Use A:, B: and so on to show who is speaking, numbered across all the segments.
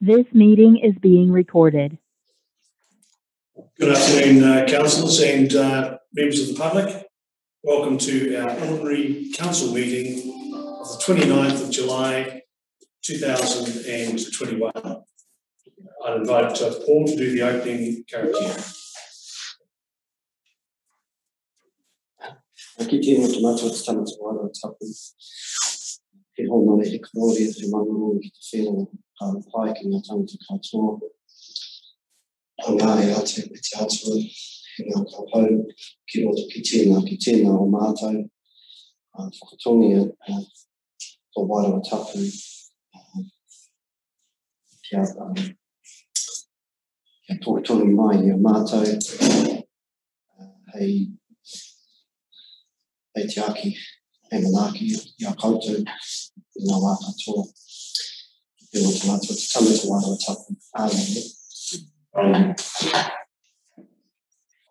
A: This meeting is being recorded.
B: Good afternoon, uh, councillors and uh, members of the public. Welcome to our ordinary council meeting of the 29th of July 2021. I'd invite uh, Paul to do the opening karakia.
C: Ki tēnā te mātua te tama te wāra tapu. He hōna ne he kawori e te manguru ki te whenua ka pai ki ngā tangata katoa. Angā e ate me te atua, he ngā ka ki roto ki tēnā, ki tēnā o mātou. Uh, whakatongi e uh, tō wāra tapu. Uh, kia, um, kia tōtongi mai i a mātou. Uh, hei wā katoa. Ki te o te mātua te tama te wāra tapu ālei.
B: Um,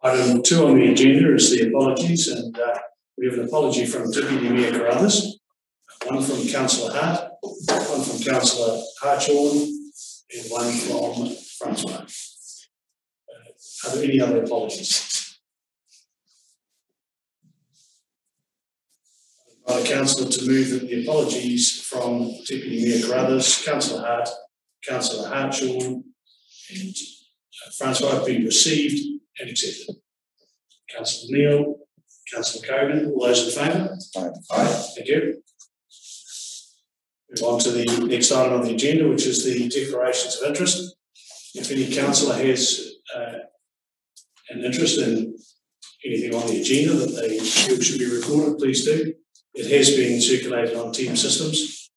B: Item two on the agenda is the apologies and uh, we have an apology from Deputy Mayor Carruthers, one from councillor Hart, one from councillor Hartshorn and one from Francois. Uh, Are there any other apologies? By the councillor to move that the apologies from Deputy Mayor Carruthers, councillor Hart, councillor Hartshorn, and uh, Francois be received and accepted. Councillor Neil, councillor Cogan, all those in favour? Aye. Thank you. Move on to the next item on the agenda, which is the declarations of interest. If any councillor has uh, an interest in anything on the agenda that they feel should be recorded, please do. It has been circulated on team systems.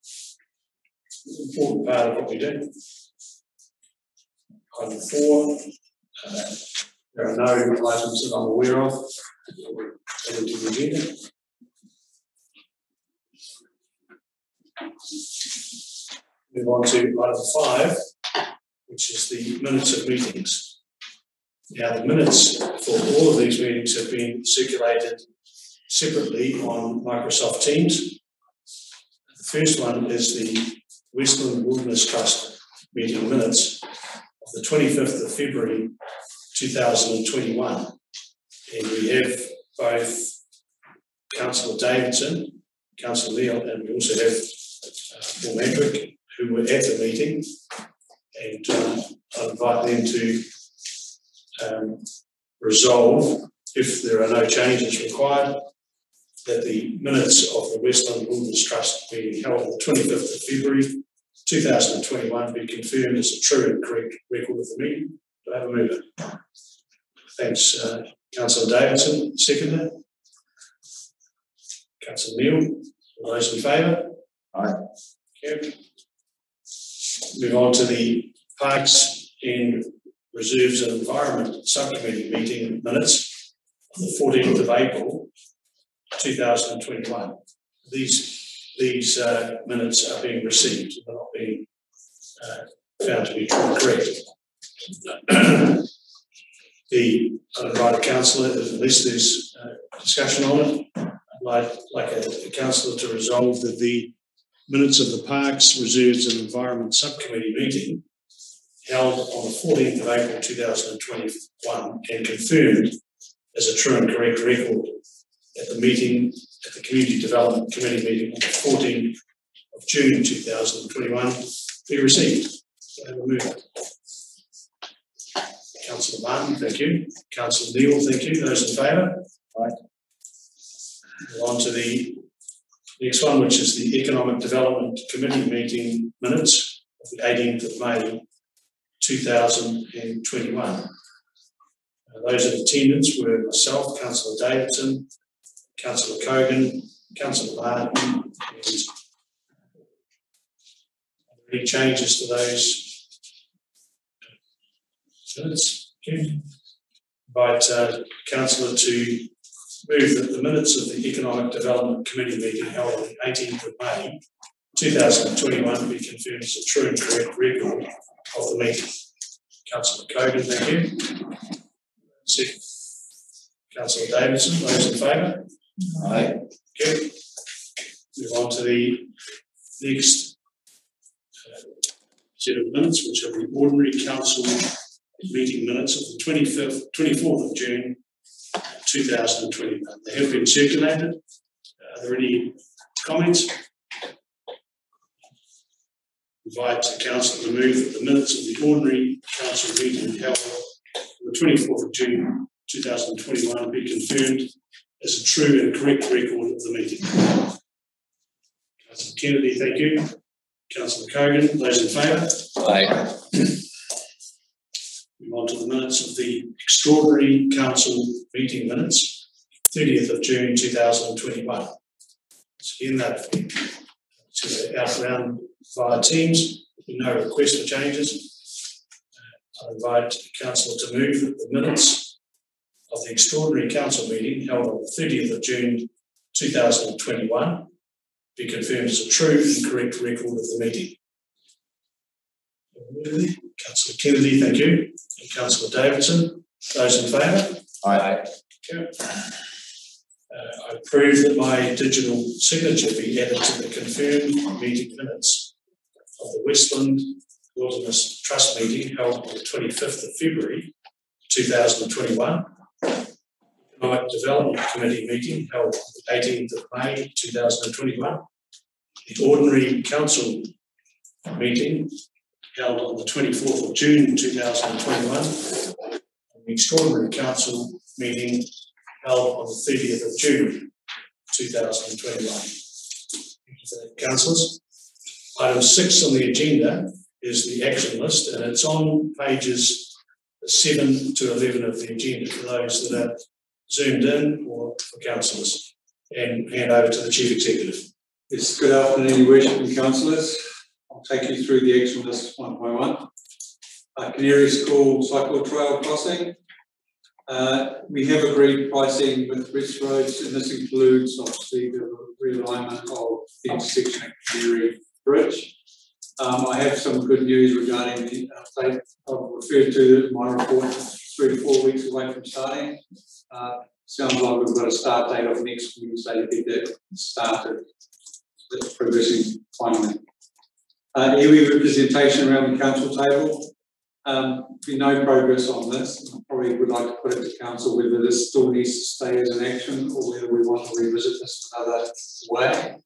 B: It's an important part of what we do. Item four, uh, there are no items that I'm aware of. To the agenda. Move on to item five, which is the minutes of meetings. Now, the minutes for all of these meetings have been circulated separately on Microsoft Teams. The first one is the Westland Wilderness Trust meeting minutes of the 25th of February 2021. And we have both Councillor Davidson, Councillor Neil, and we also have uh, Paul Mandrick, who were at the meeting. And uh, I invite them to um, resolve if there are no changes required that the minutes of the Westland Wilderness Trust meeting held on the 25th of February 2021 be confirmed as a true and correct record of the meeting. Do I have a mover? Thanks, uh, Councillor Davidson. Seconder? Councillor Neil. All those in favour?
C: Aye.
B: Carried. Move on to the Parks and Reserves and Environment Subcommittee meeting minutes on the 14th of April 2021. These, these uh, minutes are being received, they're not being uh, found to be true correct. the, I'd invite a councillor, unless there's uh, discussion on it, I'd like, like a, a councillor to resolve that the minutes of the Parks, Reserves and Environment Subcommittee meeting held on the 14th of April 2021 and confirmed as a true and correct record at the meeting, at the Community Development Committee meeting on the 14th of June 2021 be received. So I mover. Councillor Martin, thank you. Councillor Neal, thank you. Those in favour? Right. On to the next one, which is the Economic Development Committee meeting minutes of the 18th of May 2021. Uh, those in attendance were myself, Councillor Davidson, Councillor Cogan, Councillor Martin, any changes to those minutes? Invite uh, Councillor to move that the minutes of the Economic Development Committee meeting held on the 18th of May 2021 be confirmed as a true and correct record of the meeting. Councillor Cogan, thank you. Second. Councillor Davidson, those in favour? Aye. Good. Move on to the next uh, set of minutes, which are the ordinary council meeting minutes of the twenty-fifth, twenty-fourth of June, two thousand and twenty-one. They have been circulated. Are there any comments? Invite the council to move that the minutes of the ordinary council meeting held on the twenty-fourth of June, two thousand and twenty-one be confirmed as a true and correct record of the meeting. Councillor Kennedy, thank you. Councillor Cogan, those in favour?
D: Aye.
B: We move on to the minutes of the extraordinary council meeting minutes, thirtieth of June, two thousand and twenty-one. So in that, to out around via Teams, no request for changes. Uh, I invite the council to move the minutes of the extraordinary council meeting held on the thirtieth of June, two thousand and twenty-one be confirmed as a true and correct record of the meeting. Councillor Kennedy, thank you. And Councillor Davidson, those in favour?
D: Aye.
B: Uh, I approve that my digital signature be added to the confirmed meeting minutes of the Westland Wilderness Trust meeting held on the twenty-fifth of February, two thousand and twenty-one. Economic Development Committee meeting held on the eighteenth of May, two thousand and twenty-one. The ordinary council meeting held on the twenty-fourth of June, two thousand and twenty-one. And the extraordinary council meeting held on the thirtieth of June, two thousand and twenty-one. Thank you for that, councillors. Item six on the agenda is the action list, and it's on pages seven to eleven of the agenda for those that are zoomed in or for councillors. And hand over to the chief executive.
E: Yes, good afternoon, your worship and councillors. I'll take you through the action list one by one. Uh, Kaniere School Cycle Trail Crossing. Uh, we have agreed pricing with Rich Roads, and this includes obviously the realignment of the intersection at Kaniere Bridge. Um, I have some good news regarding the update. I've referred to my report, three to four weeks away from starting. Uh, sounds like we've got a start date of next Wednesday to get that started that's progressing finally. Uh, representation around the council table. Um, been no progress on this. I probably would like to put it to council whether this still needs to stay as an action or whether we want to revisit this another way.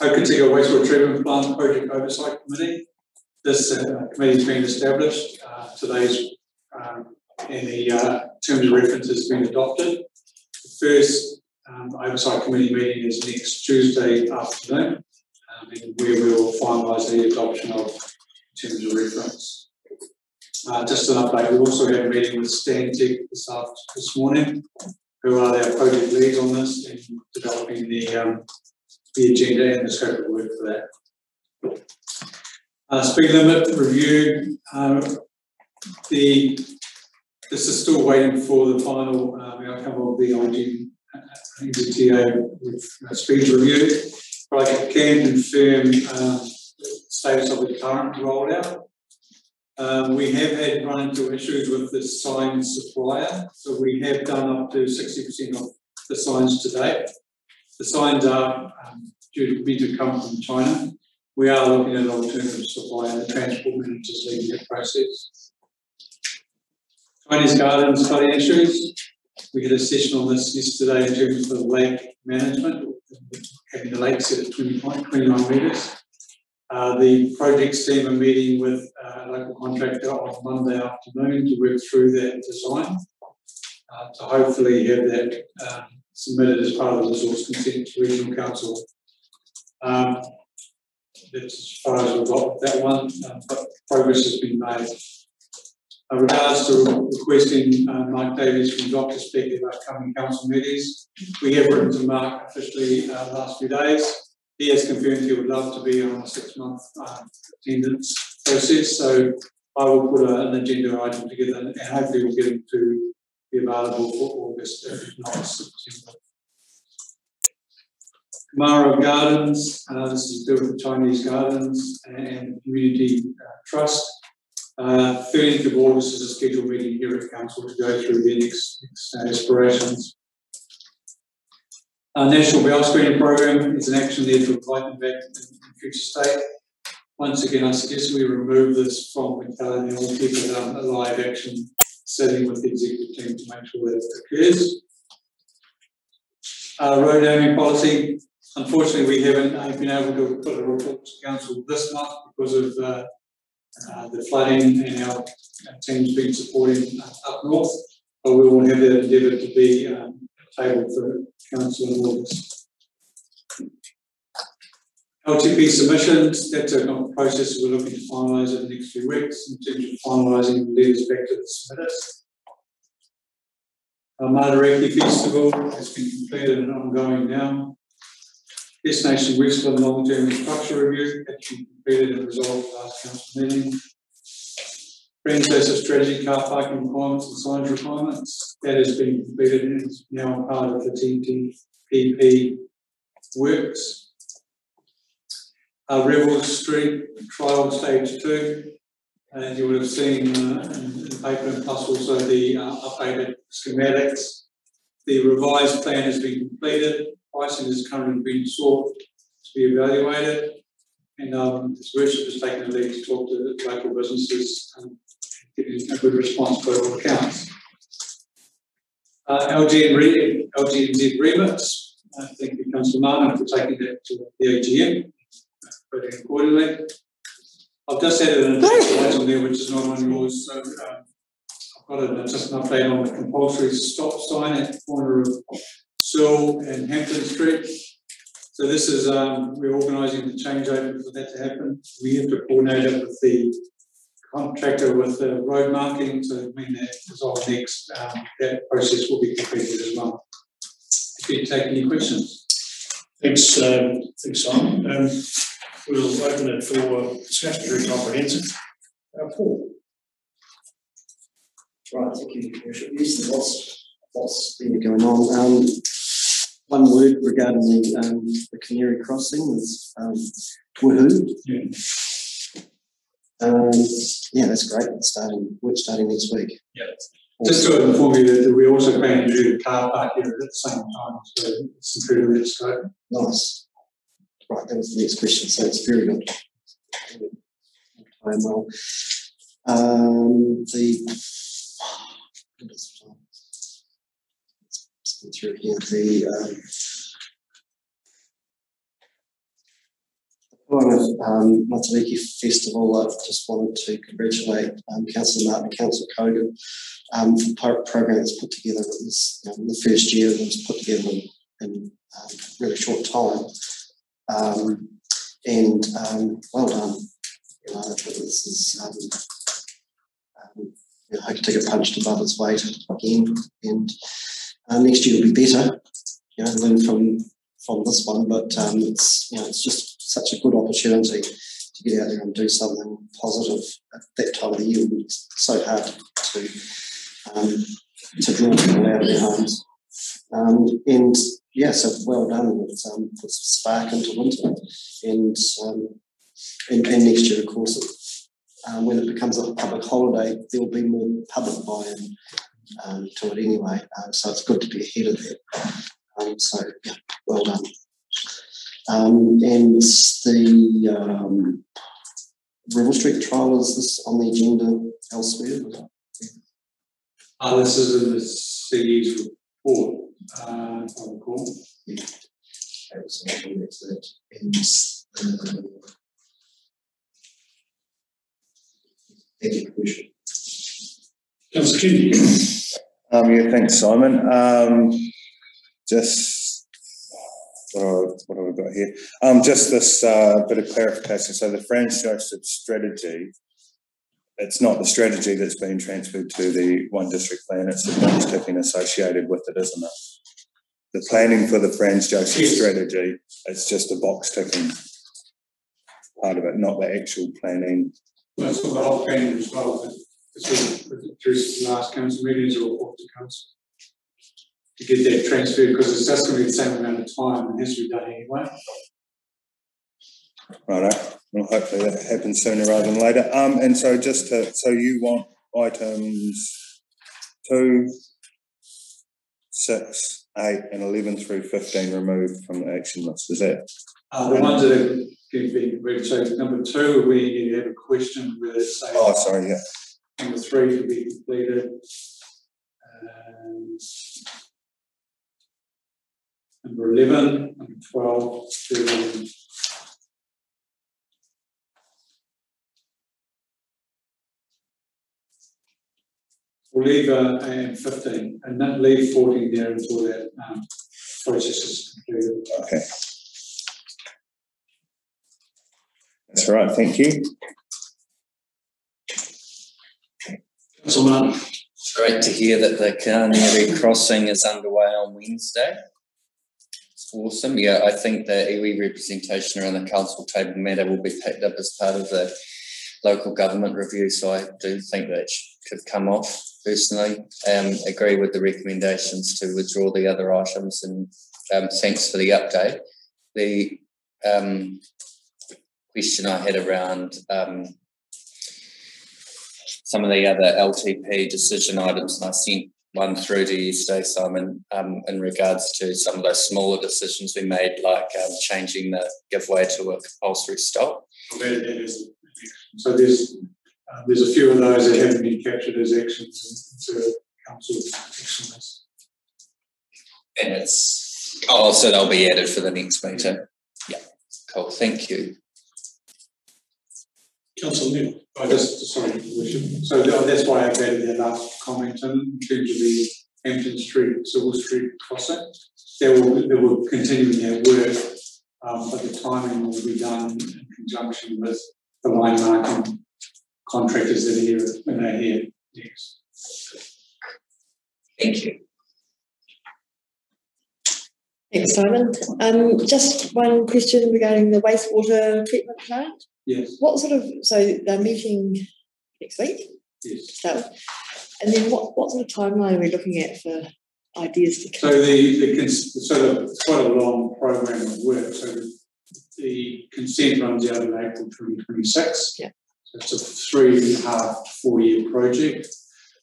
E: Hokitika Wastewater Treatment Plant Project Oversight Committee. This uh, committee's been established. Uh, today's um, and the uh, terms of reference has been adopted. The first um, oversight committee meeting is next Tuesday afternoon, um, and where we will finalise the adoption of terms of reference. Uh, just an update, we also had a meeting with Stantec this after, this morning, who are our project leads on this and developing the um, the agenda and the scope of work for that. Uh, speed limit review, uh, the this is still waiting for the final um, outcome of the IG NZTA with uh, speed review. But I can confirm um, status of the current rollout. Um, we have had run into issues with the sign supplier, so we have done up to 60% of the signs to date. The signs are um, due to be to come from China. We are looking at alternative supply and the transport managers leading that process. Chinese gardens flooding issues. We had a session on this yesterday in terms of the lake management, having the lake set at 20, 29 metres. Uh, the projects team are meeting with uh, a local contractor on Monday afternoon to work through that design uh, to hopefully have that um, submitted as part of the resource consent to regional council. Um, that's as far as we've got that one, um, but progress has been made. Uh, regards to requesting uh, Mike Davies from Doctor Speak at upcoming council meetings, we have written to Mark officially uh, last few days. He has confirmed he would love to be on a six-month uh, attendance process, so I will put a, an agenda item together and hopefully we'll get him to be available for August, if not September. Kamara Gardens, uh, this is do with Chinese Gardens and Community uh, Trust. Uh, 13th of August is a scheduled meeting here at Council to go through the next, next aspirations. Our National Bowel Screening Program is an action there to invite them back in future state. Once again, I suggest we remove this from the calendar and we'll keep it um, a live action setting with the executive team to make sure that occurs. Uh, road naming policy, unfortunately, we haven't uh, been able to put a report to council this month because of, uh, uh, the flooding and our, our team's been supporting uh, up north. But we will have that endeavour to be, um, tabled for council in August. LTP submissions, that's a uh, process we're looking to finalise over the next few weeks in terms of finalising the back to the submitters. Our Matariki Festival has been completed and ongoing now. Destination Westland Long-Term Structure Review has been completed and resolved last council meeting. Franz Josef Strategy Car Parking Requirements and Signs Requirements, that has been completed and is now part of the TTPP works. Uh, Revell Street Trial Stage Two, and you would have seen uh, in the paper and plus also the uh, updated schematics. The revised plan has been completed, pricing is currently being sought to be evaluated. And um, His Worship has taken the lead to talk to local businesses and getting a good response for all accounts. Uh, LG and re, LG remits, I thank you, Councillor Martin, for taking that to the AGM voting accordingly. I've just added an additional item there which is not on yours, so um, I've got a, just an update on the compulsory stop sign at the corner of Searle and Hampton Street. So this is, um, we're organising the changeover for that to happen. We have to coordinate it with the contractor with the road marking, so when that is all next, um, that process will be completed as well. If you take any questions.
B: Thanks, um, thanks, Simon. Um, we'll open it for discussion, very comprehensive. Uh, Paul?
C: Right, thank you, Worship. Yes, lots, lots been going on. Um, one word regarding the, um, the Kaniere Crossing is, um, woohoo.
B: Yeah.
C: Um, yeah, that's great. It's starting, work starting next week.
B: Yeah.
E: Just to inform you that we also plan to do the car park here at the same time, so it's included in scope.
C: Nice. Right, that was the next question, so it's very good. Um, the through here, the um, um, Festival, I just wanted to congratulate um, Councillor Martin and Councillor Cogan um, for the program that's put together. It was um, the first year that was put together in, in um, really short time. Um, and um, well done. You know, this is, um, um, you know, I can take a punch above its weight again. And uh, next year will be better. You know, learn from from this one, but um, it's you know it's just such a good opportunity to get out there and do something positive at that time of the year. It's so hard to um, to draw people out of their homes. Um, and yeah, so well done. It's um, some spark into winter, and um, and, and next year, of course, um, when it becomes a public holiday, there will be more public buy-in um, to it anyway. Um, so it's good to be ahead of that. Um, so yeah, well done. Um, and the um, Street trial is this on the agenda elsewhere?
E: Uh, this is in the CE's report, uh,
C: uh, thank you, Commissioner.
B: Councillor Kennedy?
D: Um, yeah, thanks, Simon. Um, just what, have- what have we got here? Um, just this uh, bit of clarification. So the Franz Josef strategy, it's not the strategy that's been transferred to the one district plan. It's the box ticking associated with it, isn't it? The planning for the Franz Josef
E: Yes.
D: strategy, it's just a box ticking part of it, not the actual planning.
E: Well, it's the whole planning as well, but it's through the last council meetings or report to council. To get that transferred, because it's just gonna be the same amount of time and has to be done anyway.
D: Righto, well, hopefully that happens sooner rather than later. Um, and so just to, so you want items two, six, eight, and eleven through fifteen removed from the action list. Is that
E: Uh, the ones that been read, so number two, we have a question it's say,
D: Oh, sorry, yeah.
E: number three to be completed. And Number eleven, number twelve, thirteen. We'll leave, uh, and fifteen, and then leave fourteen there until that, um, process is completed.
D: Okay. That's all right, thank you.
B: Councillor Martin.
F: It's great to hear that the Kaniere crossing is underway on Wednesday. It's awesome. Yeah, I think the iwi representation around the council table matter will be picked up as part of the local government review. So I do think that could come off personally. Um, agree with the recommendations to withdraw the other items and um, thanks for the update. The um, question I had around um, some of the other LTP decision items, and I sent one through to you yesterday, Simon, um, in regards to some of those smaller decisions we made, like um, changing the giveaway to a compulsory stop.
E: So there's, uh, there's a few of those that haven't been captured as actions into council action list.
F: And it's, oh, so they'll be added for the next meeting. Yeah, cool, thank you.
B: Council Neil.
E: I just, sorry, so that's why I've added that last comment in, in terms of the Hampden Street, Civil Street crossing. They will, they will continue their work, um, but the timing will be done in conjunction with the line marking contractors that are here, when they're here next.
F: Thank you.
G: Thanks, Simon. Um, just one question regarding the wastewater treatment plant.
E: Yes,
G: What sort of, so they're meeting next week,
E: yes.
G: so, and then what, what sort of timeline are we looking at for ideas to come?
E: So the, the, cons- so the- it's quite a long program of work, so the- the consent runs out in April twenty twenty-six.
G: Yeah.
E: So it's a three and a half, to four-year project.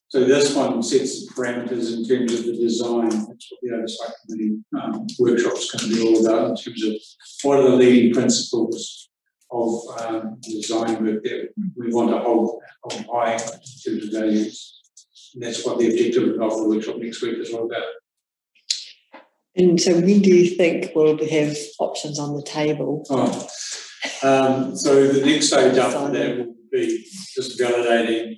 E: So this one sets the parameters in terms of the design, that's what the oversight committee, um, workshop's gonna be all about in terms of what are the leading principles of, um, design work that we want to hold, hold high in terms of values. And that's what the objective of the workshop next week is all about.
G: And so when do you think we'll have options on the table?
E: Oh, um, so the next stage after that will be just validating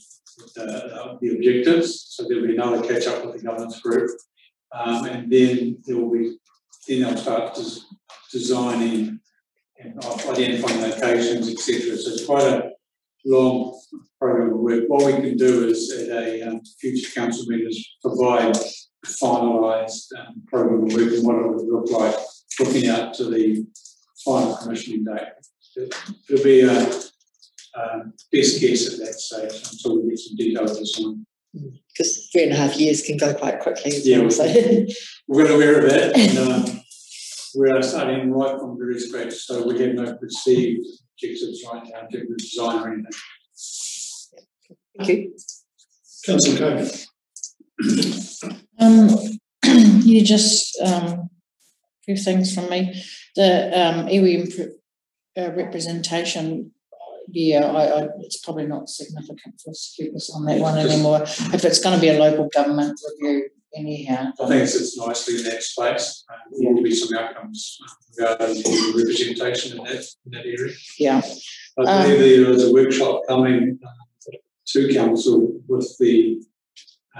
E: the, uh, the objectives. So there'll be another catch up with the governance group. Um, and then there will be, then they'll start des- designing and identifying locations, etc. So it's quite a long program of work. What we can do is at a um, future council meetings, provide a finalised um, program of work and what it would look like, looking out to the final commissioning date. It- It'll be a um, best guess at that stage until we get some details of some.
G: Because three and a half years can go quite quickly
E: Yeah,
G: well,
E: we-
G: so.
E: We're well aware of that and um, we are starting right from very scratch, so we have no perceived objectives right now in terms of design or anything.
G: Thank you.
B: Councillor Cogan.
H: Um, you just, um, few things from me. The, um, iwi impro- uh, representation, yeah, I, I, it's probably not significant for us to keep us on that one anymore. If it's gonna be a local government review anyhow.
E: I think it sits nicely in that space. Um, There will be some outcomes regarding the representation in that, in that area.
H: Yeah,
E: I believe there is a workshop coming um, to council with the,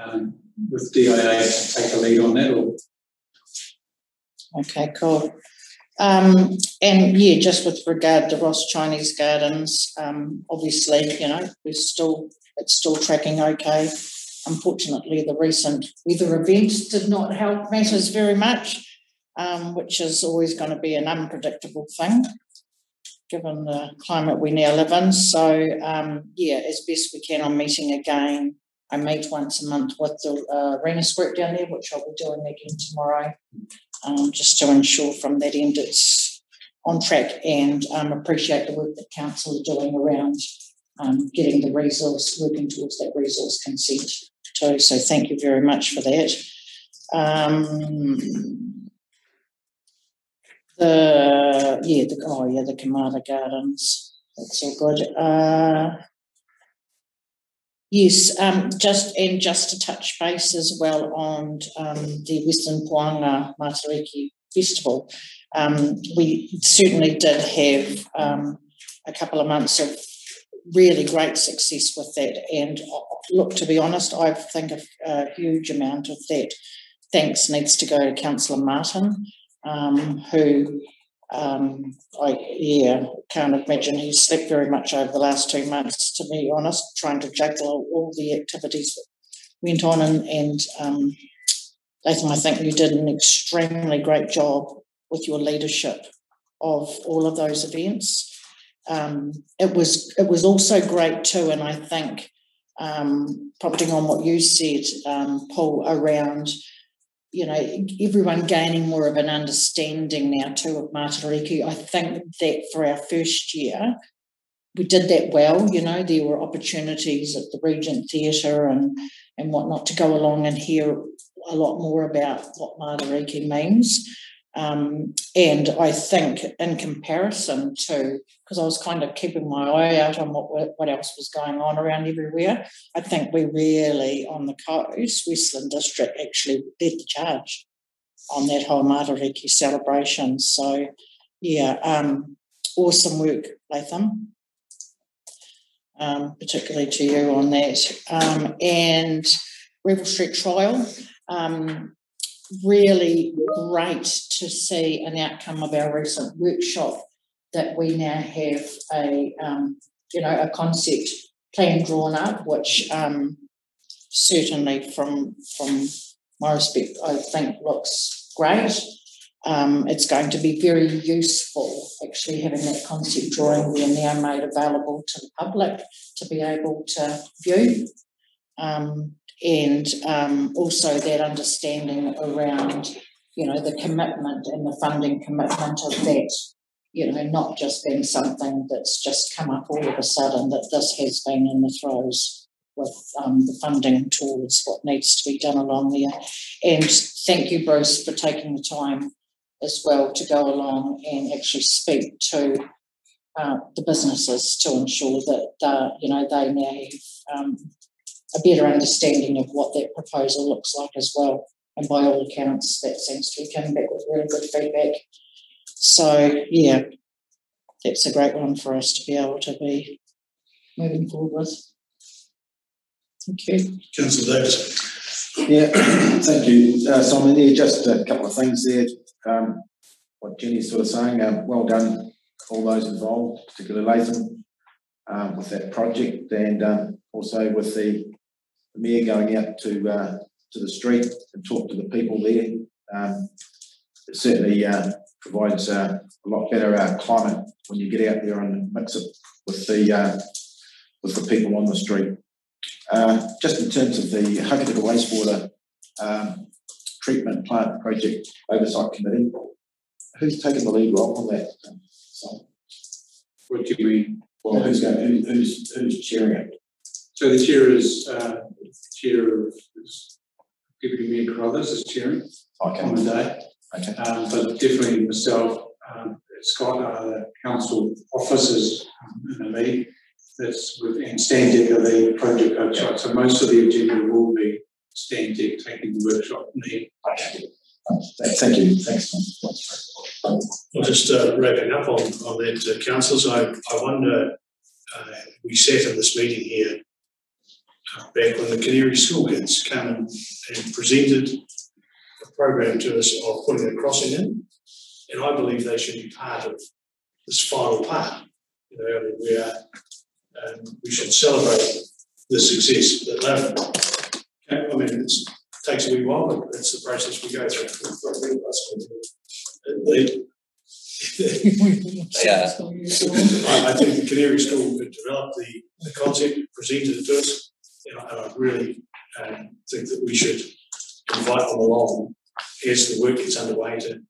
E: um, with DIA to take a lead on that or
H: okay, cool. Um, and yeah, just with regard to Ross Chinese Gardens, um, obviously, you know, we're still, it's still tracking okay. Unfortunately, the recent weather events did not help matters very much, um, which is always going to be an unpredictable thing, given the climate we now live in. So, um, yeah, as best we can, I'm meeting again. I meet once a month with the uh, Renus group down there, which I'll be doing again tomorrow um, just to ensure from that end it's on track and um, appreciate the work that council are doing around um, getting the resource, working towards that resource consent too. So thank you very much for that. Um, the, yeah, the, oh yeah, the Kamada Gardens, that's all good. Uh, yes, um, just, and just to touch base as well on, um, the Western Poanga Matariki Festival. Um, we certainly did have, um, a couple of months of really great success with that. And uh, look, to be honest, I think a, a huge amount of that thanks needs to go to Councillor Martin, um, who um, I yeah can't imagine he slept very much over the last two months. To be honest, trying to juggle all the activities that went on, and and um, Latham, I think you did an extremely great job with your leadership of all of those events um, it was it was also great too, and I think um, prompting on what you said, um, Paul, around you know everyone gaining more of an understanding now too of Matariki. I think that for our first year, we did that well. You know, there were opportunities at the Regent Theatre and and whatnot to go along and hear a lot more about what Matariki means. Um, and I think, in comparison to, because I was kind of keeping my eye out on what what else was going on around everywhere, I think we really on the coast, Westland District, actually led the charge on that whole Matariki celebration. So, yeah, um, awesome work, Latham. Um, particularly to you on that. Um, and Revell Street Trial. Um, really great to see an outcome of our recent workshop that we now have a um, you know a concept plan drawn up, which um, certainly from from my respect, I think looks great. Um, it's going to be very useful actually having that concept drawing there now made available to the public to be able to view. Um, and um, also that understanding around, you know, the commitment and the funding commitment of that, you know, not just being something that's just come up all of a sudden, that this has been in the throes with um, the funding towards what needs to be done along there. And thank you, Bruce, for taking the time as well to go along and actually speak to uh, the businesses to ensure that uh, you know they now have um, a better understanding of what that proposal looks like as well. And by all accounts, that seems to be coming back with really good feedback. So, yeah, that's a great one for us to be able to be moving forward with. Thank you.
B: Councillor Davis.
I: Yeah, thank you, uh, Simon. Yeah, just a couple of things there. Um, what Jenny's sort of saying, uh, well done, all those involved, particularly Latham, um, with that project, and um, also with the the mayor going out to uh, to the street and talk to the people there. Um, it certainly uh, provides uh, a lot better uh, climate when you get out there and mix it with the uh, with the people on the street. Uh, just in terms of the Hokitika wastewater um, treatment plant project oversight committee, who's taken the lead role on that? So,
E: What do you mean?
I: well, who's going? Who, who's who's chairing it?
E: So the chair is, uh, chair of, is Deputy Mayor Carruthers is chairing
I: Okay.
E: on the day.
I: Okay.
E: Um, but definitely myself, um, Scott, uh, the council officers um, in the lead. That's with, and Stantec are the project oversight. So most of the agenda will be Stantec taking the workshop lead.
I: Okay. Thank you. Thanks.
B: Well, just uh, wrapping up on, on that, uh, councillors, I, I wonder, uh, we sat in this meeting here back when the Kaniere School kids came and, and presented a program to us of putting a crossing in. And I believe they should be part of this final part. You know, we are, um, we should celebrate the success that they've. I mean, it takes a wee while, but that's the process we go through. They-
F: Yeah.
B: I, I think the Kaniere School could develop the, the concept, presented it to us, I, and I really um, think that we should invite them along as the work gets underway to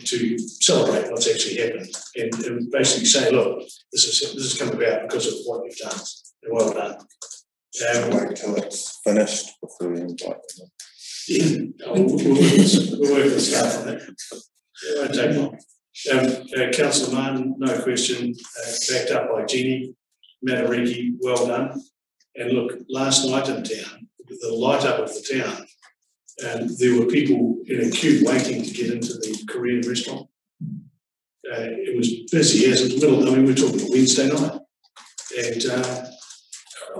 B: to celebrate what's actually happened and, and basically say, look, this is this has come about because of what you've done. And well done. Um,
D: Wait till it's finished before we invite them.
B: Yeah, we'll, we'll, we'll we'll work with staff on that. It won't take long. Um, uh, councillor Martin, no question, uh, backed up by Jenny, Matariki, well done. And look, last night in town, the light up of the town, and there were people in a queue waiting to get into the Korean restaurant. Uh, it was busy as the middle, I mean, we're talking Wednesday night. And, uh,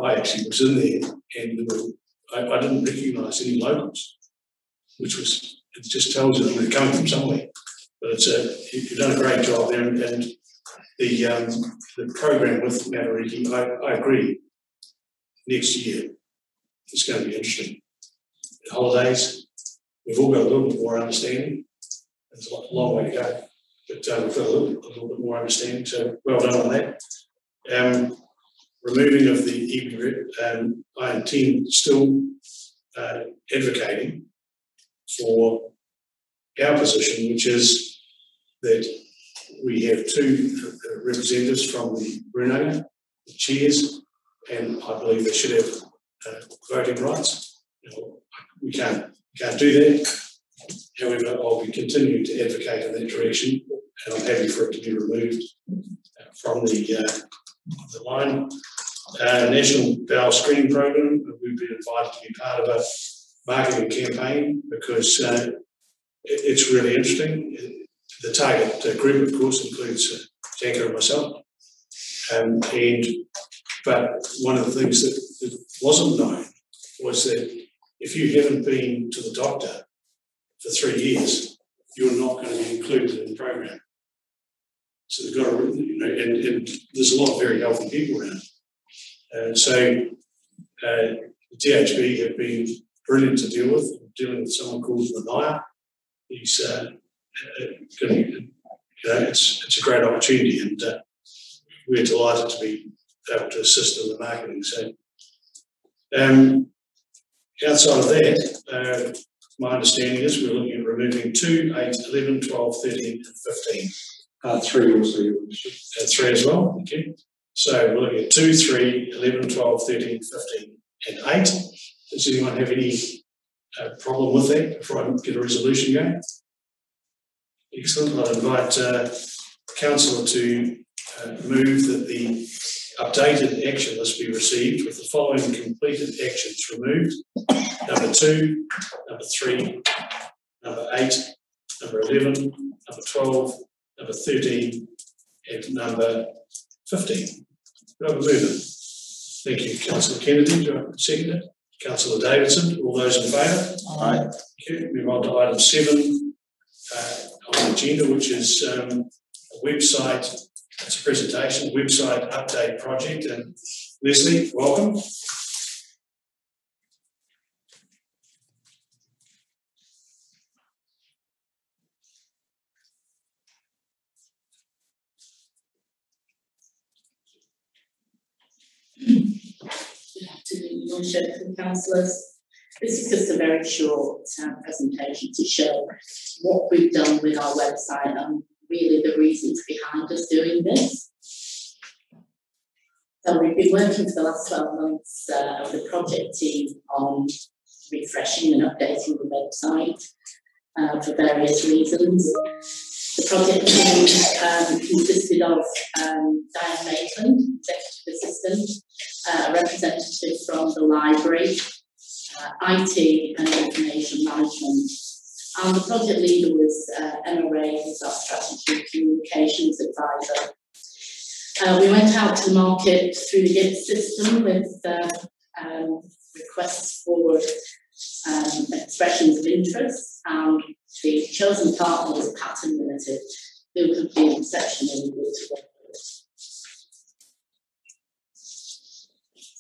B: I actually was in there and there were, I, I didn't recognise any locals, which was, it just tells you they're coming from somewhere. But it's a, you- you've done a great job there and, and the, um, the program with Matariki, I, I agree. Next year, it's going to be interesting. Holidays, we've all got a little bit more understanding. There's a long way to go, but uh, we've got a little, a little bit more understanding, so well done on that. Um, removing of the rep, um, I intend still uh, advocating for our position, which is that we have two uh, representatives from the Bruno, the chairs, and I believe they should have uh, voting rights. You know, we can't, can't do that. However, I'll be continuing to advocate in that direction, and I'm happy for it to be removed uh, from the, uh, the line. Uh, National Bowel Screening Program, we've been invited to be part of a marketing campaign because uh, it- it's really interesting. The target uh, group, of course, includes uh, Janko and myself. Um, and, but one of the things that, wasn't known was that if you haven't been to the doctor for three years, you're not going to be included in the program. So they've got to, you know, and, and there's a lot of very healthy people around. And so uh, the DHB have been brilliant to deal with, dealing with someone called Manaya. He's uh, uh, gonna, you know, it's, it's a great opportunity and uh, we're delighted to be able to assist in the marketing. So um, outside of that, uh, my understanding is we're looking at removing 2, 8, 11, 12, 13 and 15.
E: Uh, three also, your worship.
B: And 3 as well, thank you. So we're looking at 2, 3, 11, 12, 13, 15 and 8. Does anyone have any uh, problem with that before I get a resolution going? Excellent. I'll invite uh, councillor to uh, move that the updated action list be received with the following completed actions removed. Number two, number three, number eight, number eleven, number twelve, number thirteen, and number fifteen. Do I have a mover? Thank you, councillor Kennedy. Do I have a seconder? Councillor Davidson, all those in favour?
I: Aye.
B: Okay, move on to item seven uh, on the agenda, which is um, a website, it's a presentation, website update project. And Leslie, welcome.
J: Councillors. This is just a very short um, presentation to show what we've done with our website and really the reasons behind us doing this. So we've been working for the last twelve months uh, with the project team on refreshing and updating the website uh, for various reasons. The project team um, consisted of um, Diane Maitland, Executive Assistant, uh, a representative from the library, uh, IT and information management. And the project leader was uh, Emma Ray, who's our strategy communications advisor. Uh, we went out to the market through the GIFT system with uh, um, requests for um, expressions of interest, and the chosen partner was Pattern Limited, who have been exceptionally good to work with.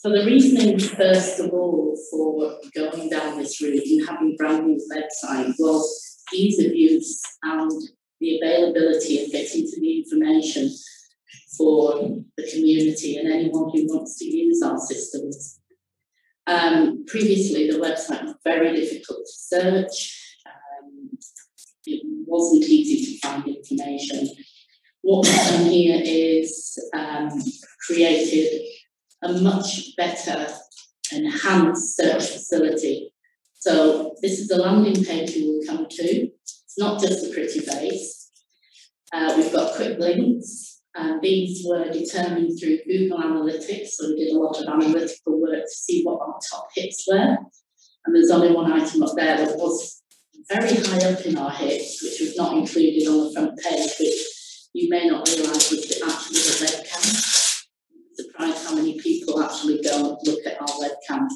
J: So the reasoning, first of all, for going down this route and having brand new website was ease of use and the availability of getting to the information for the community and anyone who wants to use our systems. Um, previously, the website was very difficult to search. Um, it wasn't easy to find information. What we've done here is um, created a much better enhanced search facility So this is the landing page you will come to. It's not just a pretty face. Uh, we've got quick links. And these were determined through Google Analytics. So we did a lot of analytical work to see what our top hits were. And there's only one item up there that was very high up in our hits, which was not included on the front page, which you may not realise was the, actually the webcam. Webcam.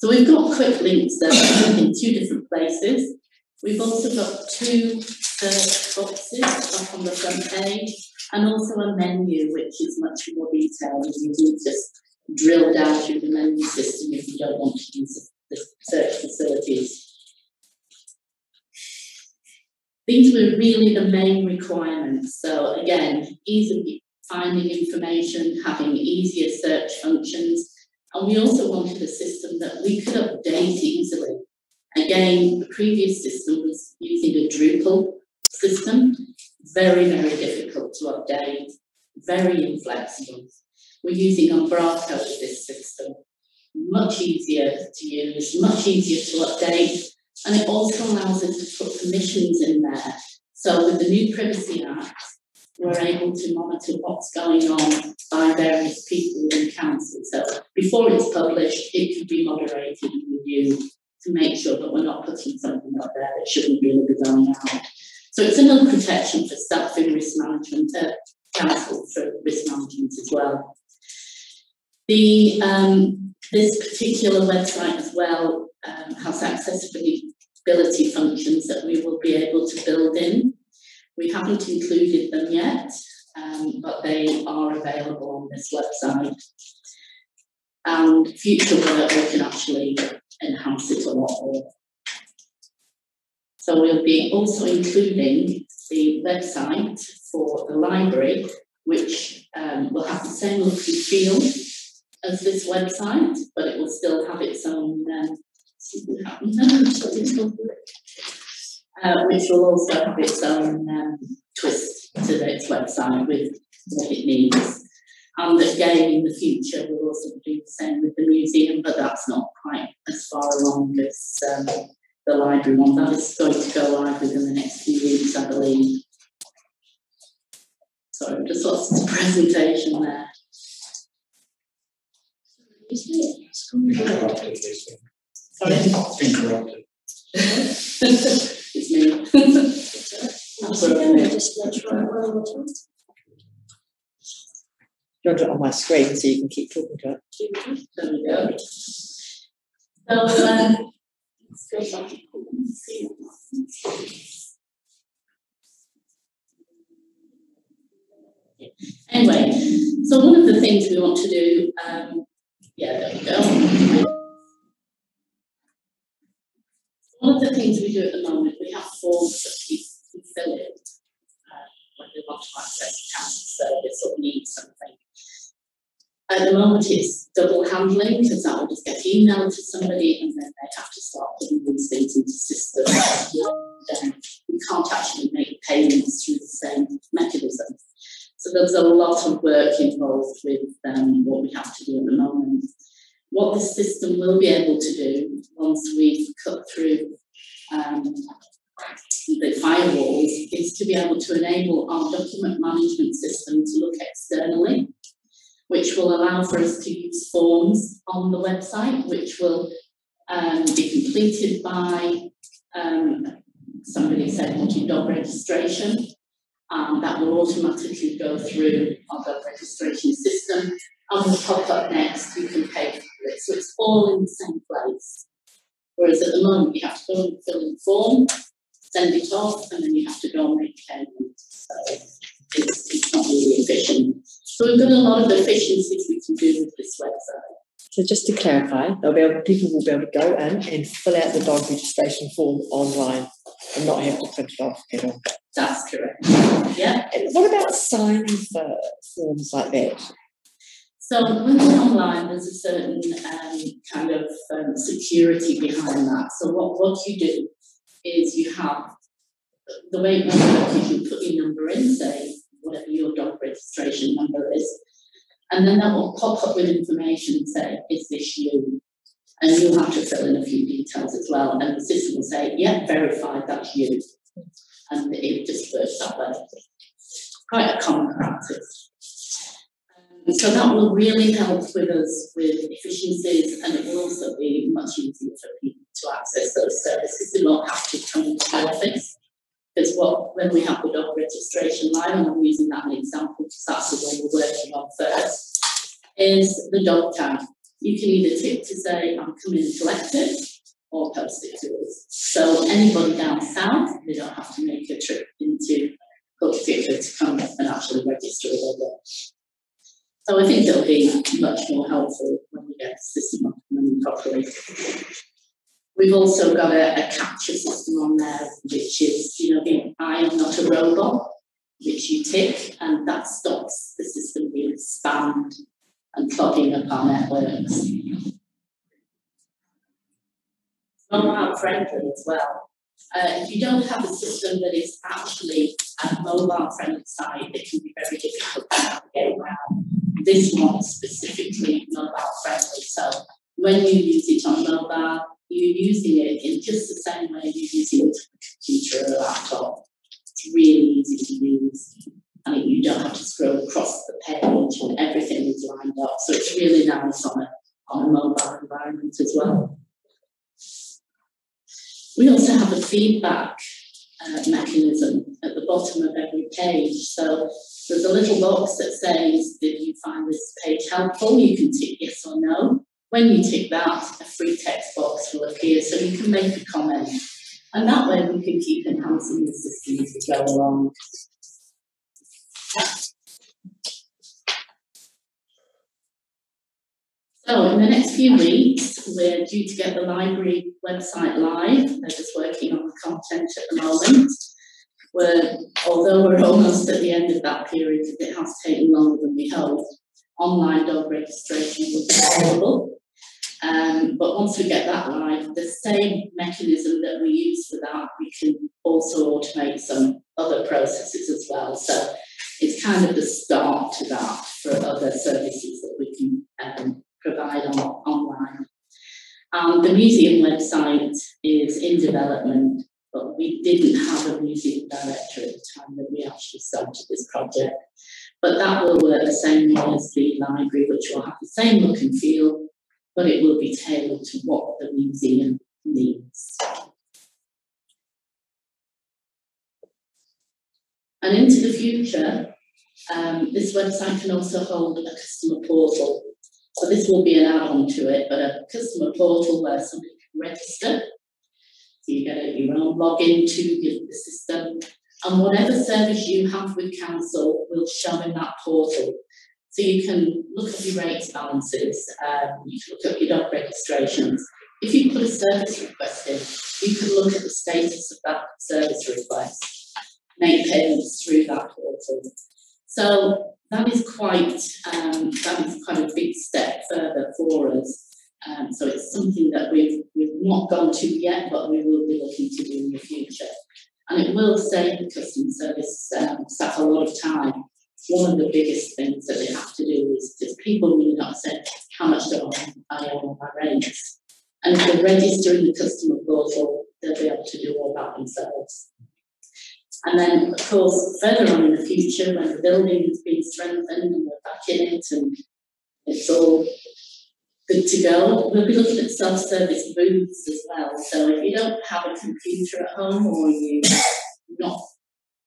J: So we've got quick links there in two different places. We've also got two search boxes up on the front page and also a menu which is much more detailed and you can just drill down through the menu system if you don't want to use the search facilities. These were really the main requirements. So again, ease of finding information, having easier search functions, and we also wanted a system that we could update easily. Again, the previous system was using a Drupal system, very, very difficult to update, very inflexible. We're using Umbraco with this system, much easier to use, much easier to update, and it also allows us to put permissions in there. So with the new Privacy Act, we're able to monitor what's going on by various people in council. So before it's published, it can be moderated and reviewed to make sure that we're not putting something up there that shouldn't really be going out. So it's another protection for staff in risk management, uh, council for risk management as well. The um, this particular website as well um, has accessibility functions that we will be able to build in. We haven't included them yet, um, but they are available on this website. And future work, we can actually enhance it a lot more. So we'll be also including the website for the library, which um, will have the same look and feel as this website, but it will still have its own um, uh, which will also have its own um, twist to its website with what it needs. And again, in the future, we'll also do the same with the museum, but that's not quite as far along as um, the library one. That is going to go live within the next few weeks, I believe. Sorry, just lost the presentation there.
B: Interrupted,
J: Sorry?
B: Interrupted.
J: it's me.
K: You want it on my screen so you can keep talking to it.
J: There we go. So, back. Anyway, so one of the things we want to do, um, yeah, there we go. One of the things we do at the moment, we have forms that we we fill in uh, when we want to access a council service or need something. At the moment, it's double handling because that will just get emailed to somebody and then they have to start putting these things into systems. we can't actually make payments through the same mechanism. So there's a lot of work involved with um, what we have to do at the moment. What the system will be able to do once we've cut through um, the firewalls is to be able to enable our document management system to look externally which will allow for us to use forms on the website, which will um, be completed by um, somebody said wanting dog registration. Um, that will automatically go through our dog registration system and will pop up next. You can pay. So it's all in the same place. Whereas at the moment, you have to go and fill in the form, send it off, and then you have to go and make payment. So it's, it's not really efficient. So we've got a lot of efficiencies we can do with this website.
K: So just to clarify, they'll be able, people will be able to go in and fill out the dog registration form online and not have to print it off at all.
J: That's correct. Yeah.
K: And what about signing for forms like that?
J: So when it's online, there's a certain um, kind of um, security behind that. So what, what you do is you have the way it works is you put your number in, say whatever your dog registration number is, and then that will pop up with information and say, is this you? And you'll have to fill in a few details as well, and the system will say, yeah, verified, that's you. And it just works that way. Quite a common practice. So that will really help with us with efficiencies and it will also be much easier for people to access those services. They won't have to come into the office. Because what, when we have the dog registration line, and I'm using that as an example because that's the one we're working on first, is the dog tag. You can either tick to say, I'm coming to collect it, or post it to us. So anybody down south, they don't have to make a trip into Culture to come and actually register a dog. So I think it'll be much more helpful when we get the system up and running properly. We've also got a, a CAPTCHA system on there, which is, you know, the I am not a robot, which you tick, and that stops the system being spammed and clogging up our networks. Mobile friendly as well. Uh, if you don't have a system that is actually a mobile friendly site, it can be very difficult to navigate around. This one specifically mobile friendly, so when you use it on mobile, you're using it in just the same way you're using it on a computer or a laptop. It's really easy to use. And you don't have to scroll across the page and everything is lined up. So it's really nice on a, on a mobile environment as well. We also have a feedback uh, mechanism at the bottom of every page. So there's a little box that says, Did you find this page helpful? You can tick yes or no. When you tick that, a free text box will appear so you can make a comment. And that way we can keep enhancing the system as we go along. So in the next few weeks, we're due to get the library website live. They're just working on the content at the moment. We're, although we're almost at the end of that period, it has taken longer than we hoped. Online dog registration will be available. Um, but once we get that live, the same mechanism that we use for that, we can also automate some other processes as well. So it's kind of the start to that for other services that we can um, provide on, online. Um, the museum website is in development, but we didn't have a museum director at the time that we actually started this project. But that will work the same way as the library, which will have the same look and feel, but it will be tailored to what the museum needs. And into the future, um, this website can also hold a customer portal. So this will be an add-on to it, but a customer portal where somebody can register. So you get a, your own login to the system, and whatever service you have with council will show in that portal. So you can look at your rates balances, um, you can look at your dog registrations. If you put a service request in, you can look at the status of that service request, make payments through that portal. So that is quite um, that is quite a big step further for us. Um, so it's something that we've we've not gone to yet, but we will be looking to do in the future. And it will save the customer service um, staff a lot of time. One of the biggest things that they have to do is just people really not say how much do I owe on my rates. And if they're registering the customer portal, they'll be able to do all that themselves. And then, of course, further on in the future, when the building has been strengthened and we're back in it and it's all good to go, we'll be looking at self-service booths as well. So if you don't have a computer at home or you not,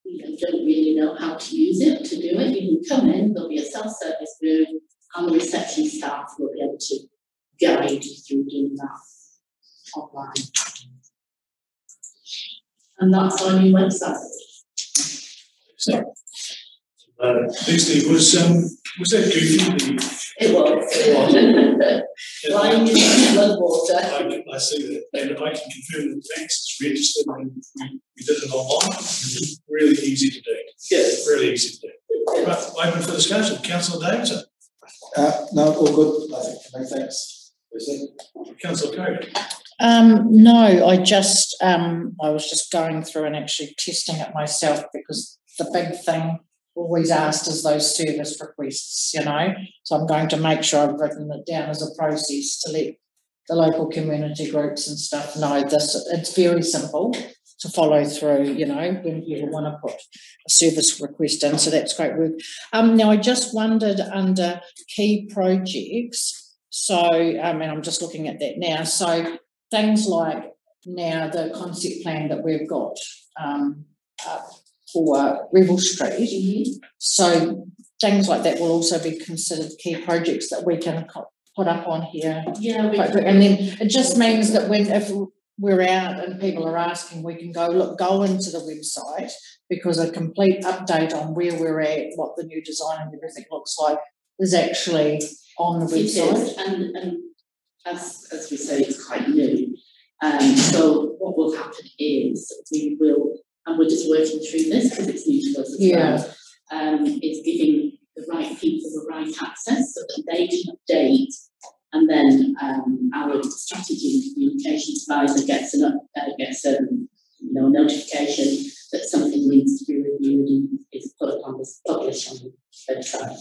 J: you know, don't really know how to use it to do it, you can come in, there'll be a self-service booth and the reception staff will be able to guide you through doing that online. And that's our new website.
B: So, uh, Dixie, was, um, was that goofy? The,
J: It was. Lying in the flood water.
B: I, I see that, and I can confirm that thanks, it's registered, and we, we did it online, It's really easy to do.
J: Good.
B: Really easy to do. Right, open for discussion, councillor Davidson,
I: Uh, no, all good, I think, no thanks. Lucy.
B: councillor Cody.
H: Um, no, I just, um, I was just going through and actually testing it myself because the big thing always asked is those service requests, you know? So I'm going to make sure I've written it down as a process to let the local community groups and stuff know this, it's very simple to follow through, you know, when you want to put a service request in, so that's great work. Um, now I just wondered under key projects, so, um, and I'm just looking at that now, so things like now the concept plan that we've got, um, uh, for Revell Street, so things like that will also be considered key projects that we can put up on here.
J: Yeah, we.
H: And then it just means that when, if we're out and people are asking, we can go, look, go into the website because a complete update on where we're at, what the new design and everything looks like is actually on the website.
J: and, and as, as we say, it's quite new. Um, so what will happen is we will, and we're just working through this because it's new to us as
H: Yeah.
J: well. Um, is giving the right people the right access so that they can update. And then, um, our strategy and communications advisor gets an, up- uh, gets a, you know, notification that something needs to be reviewed and is put on this, published on the website.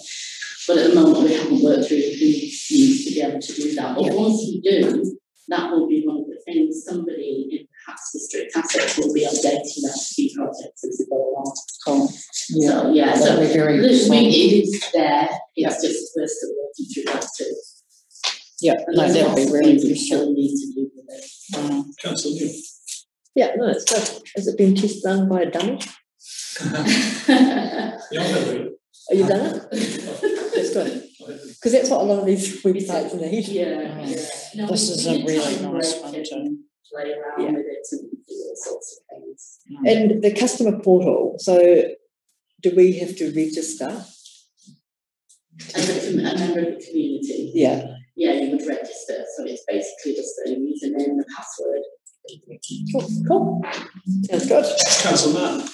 J: But at the moment, we haven't worked through who needs to be able to do that. But once we do, that will be one of the things, somebody in perhaps district assets will be updating that key projects as they go along.
H: Cool. Yeah,
J: So, yeah, so
H: that'll be very
J: the-
H: useful.
J: we- it is there, it's just we're still working through that too.
H: Yeah,
J: And
H: no,
J: there's
H: that'll be really
J: things we still need to do with it.
H: Mm.
B: Councillor New.
K: Yeah, no, it's good. Has it been tested done by a dummy?
B: Yeah, I know.
K: Have you done it? That's good. Because that's what a lot of these websites need.
J: Yeah, yeah. No,
H: This is a really nice
J: break
H: one too.
J: And Play around
K: Yeah.
J: with it and do all sorts of things. Mm.
K: And the customer portal, so do we have to register?
J: As a, com- a member of the community.
K: Yeah.
J: Yeah, you would register, so it's basically just a username and a password.
K: Cool, cool. Sounds good.
B: Councillor Martin.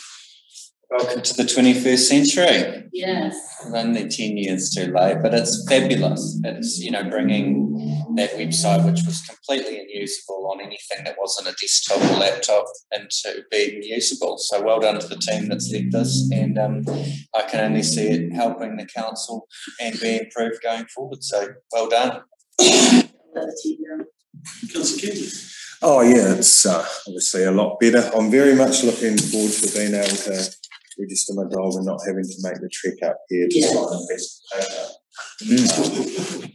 F: Welcome to the twenty-first century.
J: Yes.
F: Only ten years too late, but it's fabulous. It's, you know, bringing that website, which was completely unusable on anything that wasn't a desktop or laptop, into being usable. So well done to the team that's led this, and um, I can only see it helping the council and be improved going forward. So well done.
J: Over to you now.
B: Councillor Kennedy.
D: Oh, yeah, it's uh, obviously a lot better. I'm very much looking forward to being able to register my dog and not having to make the trek up here to
J: Yeah.
D: sign a piece of paper.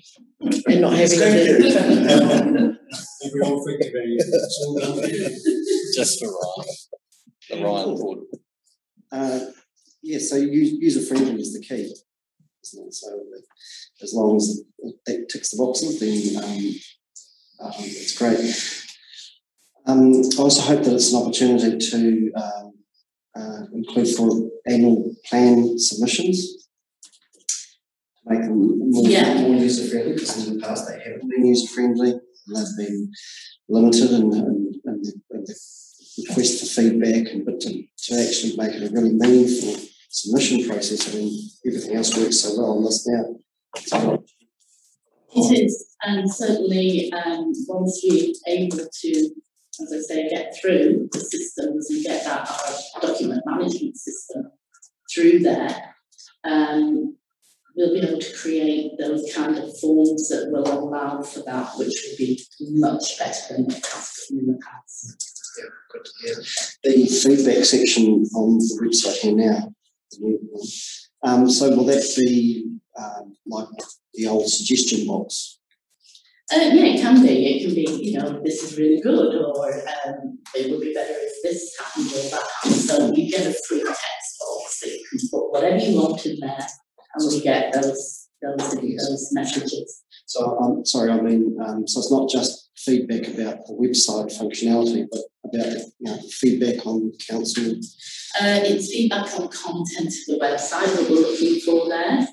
K: And not having to.
B: Every old thing about you. It's all done for you.
F: Just for Ryan, the Ryan board.
C: Uh, yeah, so user friendly is the key. Isn't it? So as long as that ticks the boxes, then um, um, it's great. Um, I also hope that it's an opportunity to um, uh, include for annual plan submissions. Make them more,
J: Yeah.
C: more user friendly because in the past they haven't been user friendly and they've been limited and, and, and, the, and the request for feedback and but to, to actually make it a really meaningful submission process. I mean, everything else works so well on this now. So,
J: It is, and certainly, um, once we're able to, as I say, get through the systems and get that our document management system through there, um, we'll be able to create those kind of forms that will allow for that, which will be much better than it has been in the past.
C: yeah, good to hear. The feedback section on the website here now. the new one. Um, so will that be um, like the old suggestion box?
J: Uh, yeah, it can be. It can be, you know, this is really good, or um, it would be better if this happened or that happened. So you get a free text box that you can put whatever you want in there, and we get those those those messages.
C: So I'm sorry, I mean, um, so it's not just feedback about the website functionality, but about you know, feedback on council.
J: Uh, it's feedback on content of the website that we're looking for there,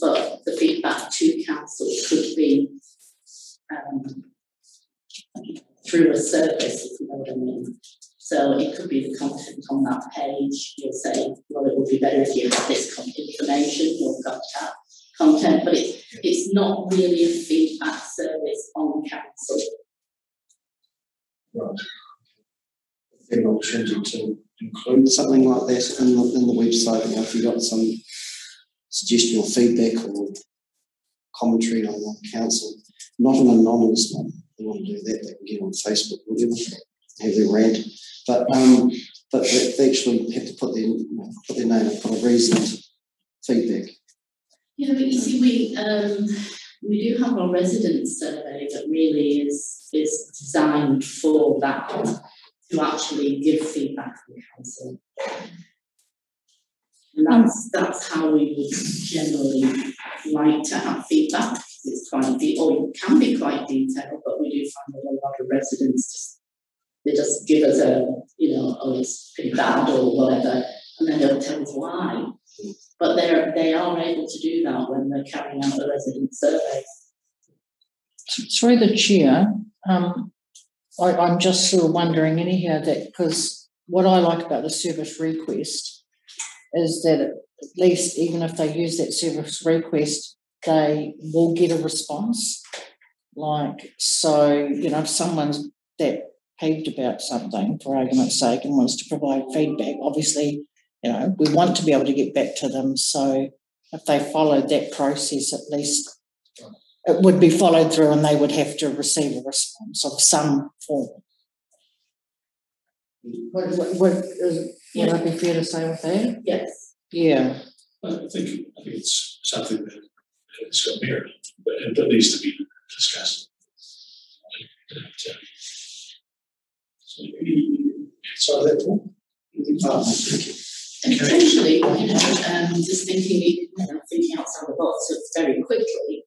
J: but the feedback to council could be um, through a service, if you know what I mean. So it could be the content on that page. You'll say, well, it would be better if you had this con- information or got that content, but it's it's not really a feedback service on council.
C: Right. An opportunity to include something like that in the, in the website, you know, if you've got some suggestion or feedback or commentary on the council, not an anonymous one, they want to do that, they can get on Facebook, or whatever, their rant. But, um, but they actually have to put their, put their name and a reasoned feedback.
J: Yeah, but you see, we, um, we do have our resident survey that really is, is designed for that, to actually give feedback to the council. And that's, that's how we would generally like to have feedback, it's quite, de- or it can be quite detailed, but we do find that a lot of residents just, they just give us a, you know, oh, it's pretty bad or whatever, and then don't tell us why. But they're, they are able to do that when they're carrying out the resident surveys.
H: Through the chair, um, I, I'm just sort of wondering anyhow that, because what I like about the service request is that at least even if they use that service request, they will get a response. Like, so, you know, if someone's that peeved about something, for argument's sake, and wants to provide feedback, obviously, you know, we want to be able to get back to them. So if they followed that process, at least it would be followed through and they would have to receive a response of some form. Would, would, would, is- would I be fair to say with that?
J: Yes.
H: Yeah,
B: I think, I think it's something that has got merit, but and that needs to be discussed. And, uh, So, so that, Paul?
C: Thank you.
J: And potentially, you know, um, just thinking, you know, thinking outside the box, very quickly,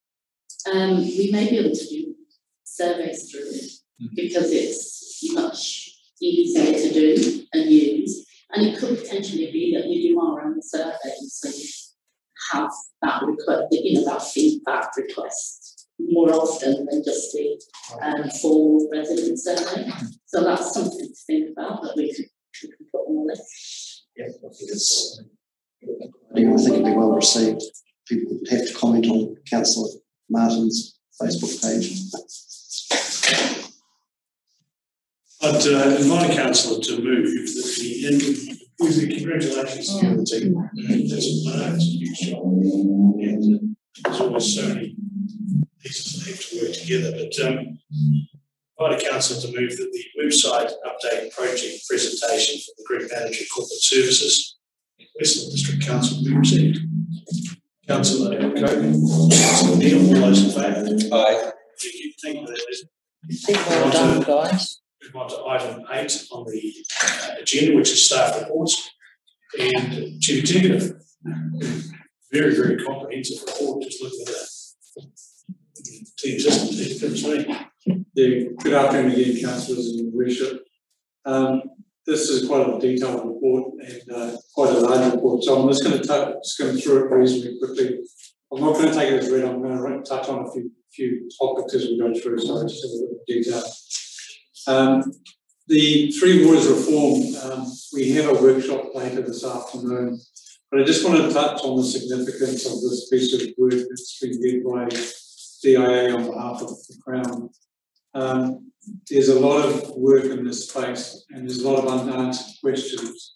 J: um, we may be able to do surveys through it because it's much easier to do and use. And it could potentially be that you do our own surveys, so you have that request, you know, that feedback request more often than just the um, full resident survey. So that's something to think about that we could, we could put on the list.
C: Yeah, I think it's, I think it'd be well received. People would have to comment on councillor Martin's Facebook page.
B: I'd uh, invite councillor to move that the, and with the congratulations to the team. That's, it's a huge job. And there's always so many pieces that have to work together, but, um, invite a councillor to move that the website update project presentation for the Group Manager Corporate Services, Westland District Council be received. Councillor Cogan, Councillor Neil, all those in favour?
F: Aye.
B: Thank you, thank you.
H: well done, guys.
B: Move on to item eight on the uh, agenda, which is staff reports. And Chief Executive, very, very comprehensive report, just looking at that. System, team finish me.
E: Yeah, good afternoon again, councillors and worship. Um, this is quite a detailed report and, uh, quite a large report, so I'm just gonna skim through it reasonably quickly. I'm not gonna take it as read, I'm gonna touch on a few, few topics as we go through, so just a little bit of detail. Um, the Three Waters Reform, um, we have a workshop later this afternoon, but I just want to touch on the significance of this piece of work that's been led by DIA on behalf of the Crown. Um, there's a lot of work in this space and there's a lot of unanswered questions.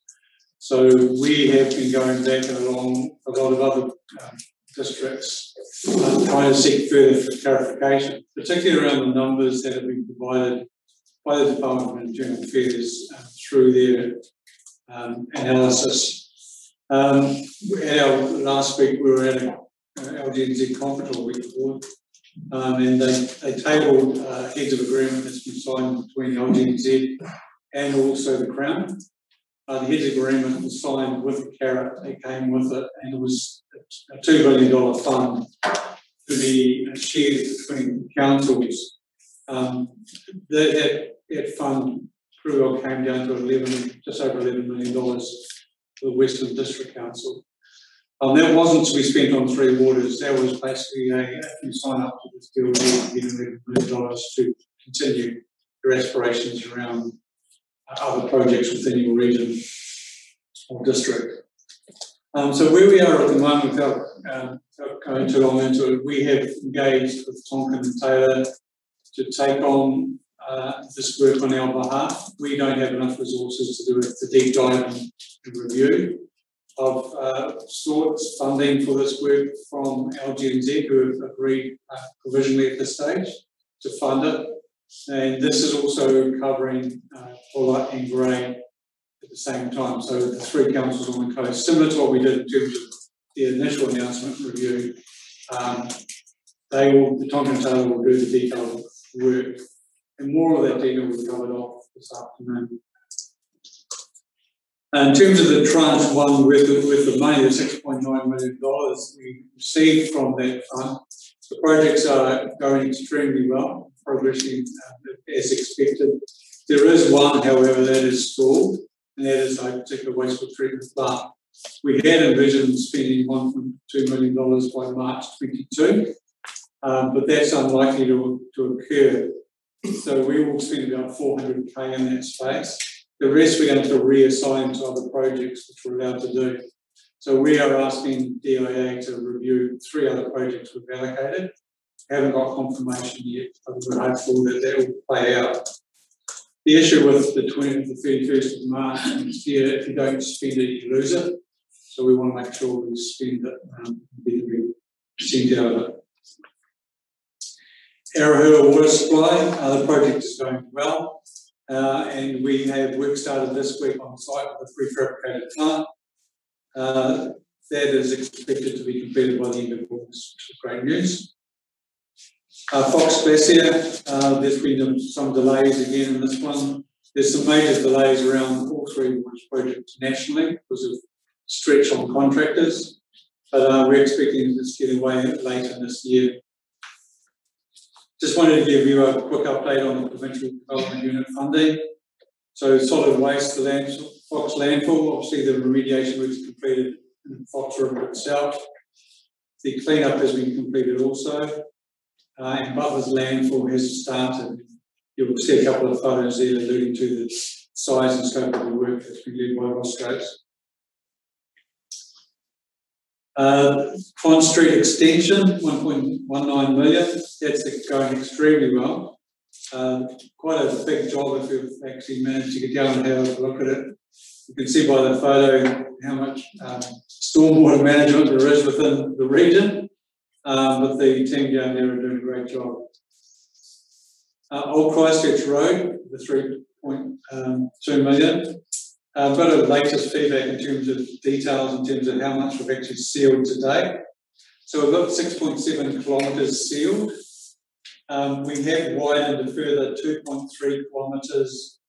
E: So we have been going back and along a lot of other um, districts, um, trying to seek further clarification, particularly around the numbers that have been provided by the Department of General Affairs um, through their um, analysis. Um, our last week, we were at a uh, LGNZ conference or week before, um, and they, they tabled uh, heads of agreement that's been signed between LGNZ and also the Crown. Uh, the heads of agreement was signed with a carrot, they came with it, and it was a two billion dollar fund to be shared between councils. Um, that, that, fund pretty well came down to eleven, just over eleven million dollars for the Westland District Council. Um, that wasn't to be spent on Three Waters, that was basically a, if you sign up to this deal, you get eleven million dollars to continue your aspirations around uh, other projects within your region or district. Um, so where we are at the moment, without, um, going too long into it, we have engaged with Tonkin and Taylor to take on uh, this work on our behalf. We don't have enough resources to do it, the deep dive and review of uh, sorts funding for this work from LGNZ who have agreed uh, provisionally at this stage to fund it. And this is also covering uh, Buller and Grey at the same time. So the three councils on the coast, similar to what we did in terms of the initial announcement review. Um, they will, the Tonkin Taylor will do the detailed work. And more of that detail will be covered off this afternoon. And in terms of the tranche one with, the- with the money, point nine million dollars we received from that fund, the projects are going extremely well, progressing uh, as expected. There is one, however, that is stalled, and that is a particular wastewater treatment plant. We had envisioned spending one point two million dollars by March twenty-two, um, but that's unlikely to, to occur. So we will spend about four hundred K in that space. The rest we're going to reassign to other projects, which we're allowed to do. So we are asking DIA to review three other projects we've allocated. Haven't got confirmation yet, but we're hopeful that that will play out. The issue with the twenty, the thirty-first of March next year, if you don't spend it, you lose it. So we want to make sure we spend it, um, be percent out of it. Arrowhead water supply, uh, the project is going well. Uh, and we have work started this week on site with a prefabricated plant. Uh, that is expected to be completed by the end of August, which is great news. Uh, Fox Glacier, uh, there's been some delays again in this one. There's some major delays around all three these projects nationally because of stretch on contractors. But uh, we're expecting this getting away later this year. Just wanted to give you a quick update on the provincial development unit funding. So solid waste, the land, Fox landfill, obviously the remediation was completed in Fox River itself. The cleanup has been completed also. Uh, and Butler's landfill has started. You'll see a couple of photos there alluding to the size and scope of the work that's been led by Roscoe's. Uh, Street extension, one point one nine million, that's going extremely well. Uh, quite a big job if you've actually managed to get down and have a look at it. You can see by the photo how much um, stormwater management there is within the region. Um, but the team down there are doing a great job. Uh, Old Christchurch Road, the three point um, two million. I've got a latest feedback in terms of details, in terms of how much we've actually sealed today. So we've got six point seven kilometres sealed. Um, we have widened a further two point three kilometres,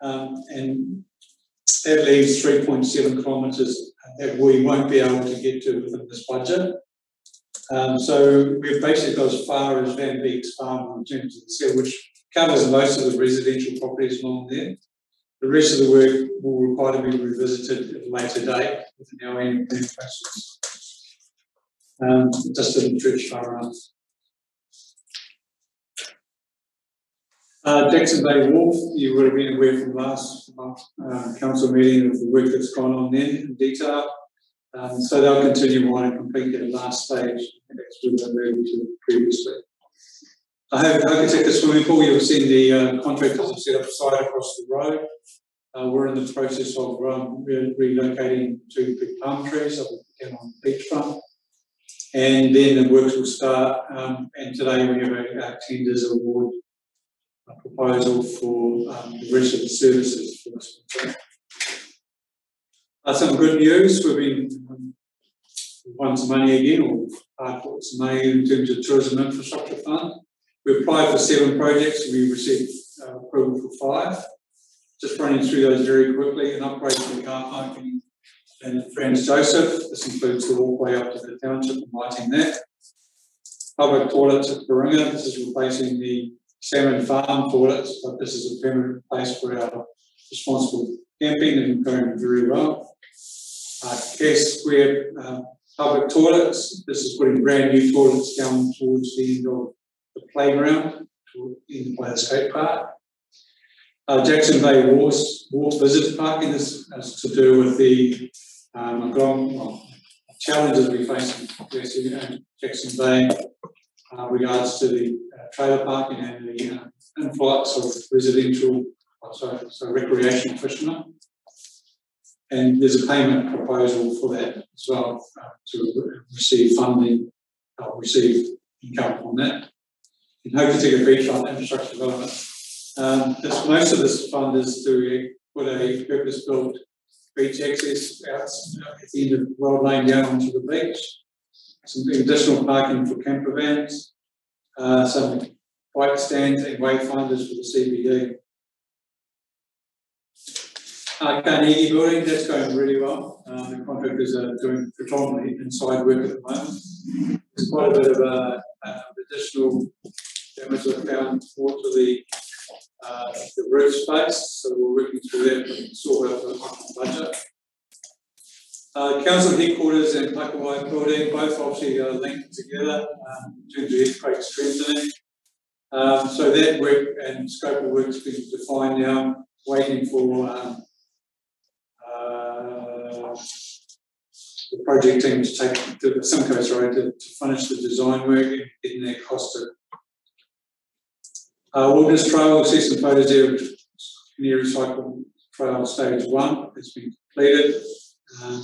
E: um, and that leaves three point seven kilometres that we won't be able to get to within this budget. Um, so we've basically got as far as Van Beek's farm in terms of the seal, which covers most of the residential properties along there. The rest of the work will require to be revisited at a later date within our annual planning process. Um, just didn't stretch far enough. Uh, Jackson Bay Wharf, you would have been aware from last month, uh, council meeting of the work that's gone on there in detail. Um, so they'll continue on and complete their last stage, and that's what they moved to previously. I have architect the swimming pool, you've seen the uh, contractors have set up a site across the road. Uh, we're in the process of um, re- relocating two big palm trees up again on the beachfront. And then the works will start, um, and today we have a, a tenders award a proposal for um, the rest of the services for this. Uh, some good news, we've been um, won some money again, or hard fought some money in terms of tourism infrastructure fund. We applied for seven projects, we received uh, approval for five. Just running through those very quickly, an upgrade to the car parking in Franz Josef. This includes the walkway up to the township and lighting that. Public toilets at Paringa, this is replacing the salmon farm toilets, but this is a permanent place for our responsible camping and going very well. Uh, Cass Square uh, public toilets, this is putting brand new toilets down towards the end of the playground, in by the skate park. Uh, Jackson Bay Wharf, Wharf Visitor Parking, this has to do with the um, well, challenges we face in uh, Jackson Bay uh, regards to the uh, trailer parking and the uh, influx of residential, oh, sorry, so recreational fishermen. And there's a payment proposal for that as well, uh, to re- receive funding, uh, receive income on that. In Hokitika Beachfront Infrastructure Development. Um, this, most of this fund is to put a purpose-built beach access out at the end of World Lane down onto the beach. Some additional parking for camper vans, uh, some bike stands and wayfinders for the CBD. Uh, Carnegie Building, that's going really well. Um, the contractors are doing predominantly inside work at the moment. There's quite a bit of uh, uh, additional damage I found more to the uh, the roof space, so we're working through that to sort out the budget. Uh, council headquarters and Pakawai building, both obviously are linked together um, in terms of earthquake strengthening. Um, so that work and scope of work has been defined now, waiting for um, uh, the project team to take the Simcoe's road to, to finish the design work and getting that costed. Uh, Wilderness Trail, see some photos there of Kaniere Cycle Trail Stage 1 has been completed. Um,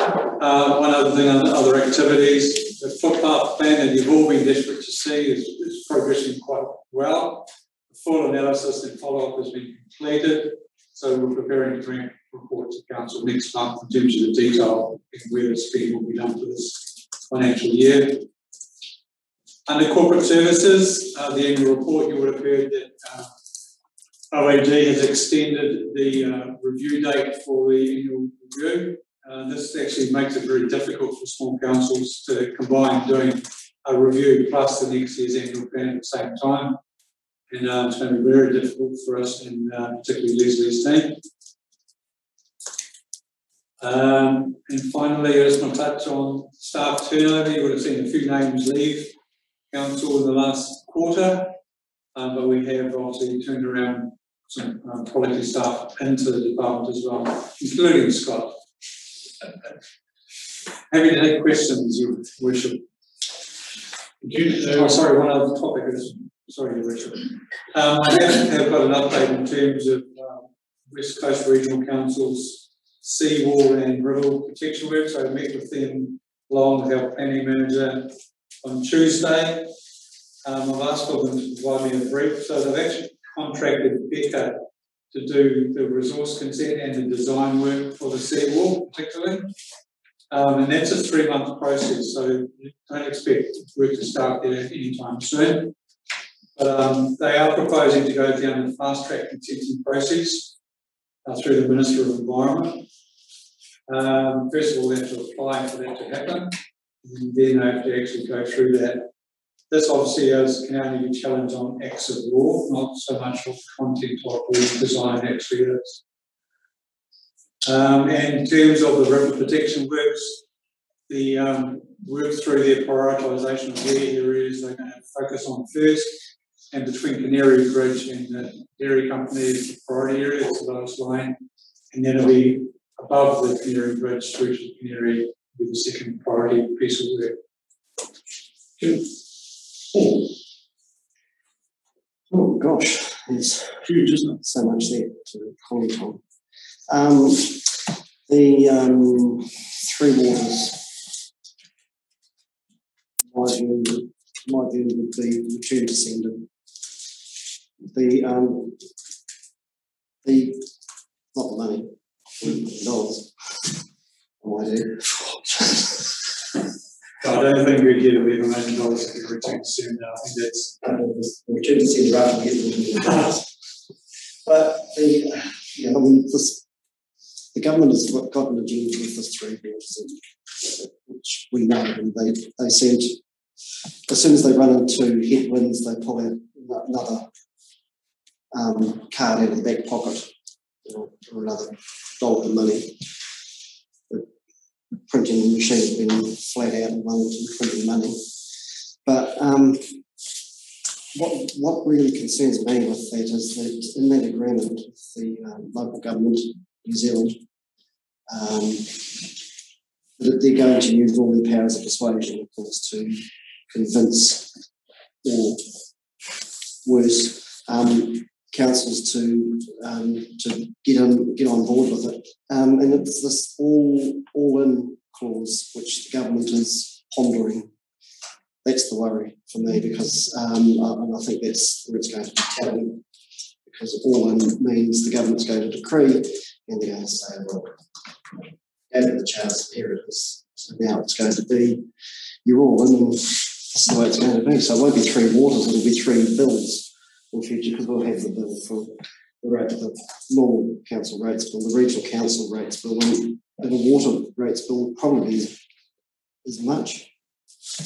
E: uh, one other thing other activities, the footpath plan that you've all been desperate to see is, is progressing quite well. The full analysis and follow-up has been completed, so we're preparing to bring report to council next month in terms of the detail and where the spend will be done for this financial year. Under corporate services, uh, the annual report, you would have heard that uh, OAG has extended the uh, review date for the annual review. Uh, this actually makes it very difficult for small councils to combine doing a review plus the next year's annual plan at the same time. And uh, it's going to be very difficult for us, and uh, particularly Leslie's team. Um, and finally, I just want to touch on staff turnover. You would have seen a few names leave council in the last quarter, um, but we have obviously turned around some um, quality staff into the department as well, including Scott. Happy to take questions, Your Worship. You, oh, sorry, one other topic is, sorry, Your Worship. Um, I have, have got an update in terms of um, West Coast Regional Council's seawall and river protection works. I met with them along with our planning manager on Tuesday. Um, I've asked for them to provide me a brief. So they've actually contracted Beca to do the resource consent and the design work for the seawall, particularly. Um, and that's a three month process, so don't expect work to start there anytime soon. But um, they are proposing to go down the fast track consenting process uh, through the Minister of Environment. Um, first of all, they have to apply for that to happen and then they have to actually go through that. This obviously is, can only be challenged on acts of law, not so much of content of the design actually is. Um, and in terms of the river protection works, the um, work through their prioritisation of where areas they're going to focus on first, and between Kaniere Bridge and the dairy company is the priority area, it's the lowest line, and then it'll be above the Kaniere Bridge through to Kaniere be the second priority piece of work.
C: Good. Oh. oh gosh, there's huge, isn't it? So much there to comment on. Um, the um, three waters, my view, my view would be return to sender. The um, the not the money, dollars. My view.
E: I don't think we'd get a million dollars if we return soon. I think that's.
C: Return to sender rather than get them past. But the, you know, I this, the government has got an agenda with this three bills, which we know, and they, they as soon as they run into headwinds, they pull out another um, card out of the back pocket, know, or another dollar of money printing machine been flat out in Wellington printing money. But um, what what really concerns me with that is that in that agreement with the um, local government, New Zealand, um, that they're going to use all their powers of persuasion, of course, to convince or worse, um, councils to um, to get on get on board with it. Um, and it's this all all in clause which the government is pondering. that's the worry for me because um, I, and I think that's where it's going to be telling because all in means the government's going to decree and they're going to say, well, have the chance, here it is. So now it's going to be, you're all in and the way it's going to be. So it won't be three waters, it'll be three bills in future because we'll have the bill for the rate, the normal council rates bill, the regional council rates bill, and, and the water rates bill probably is as much.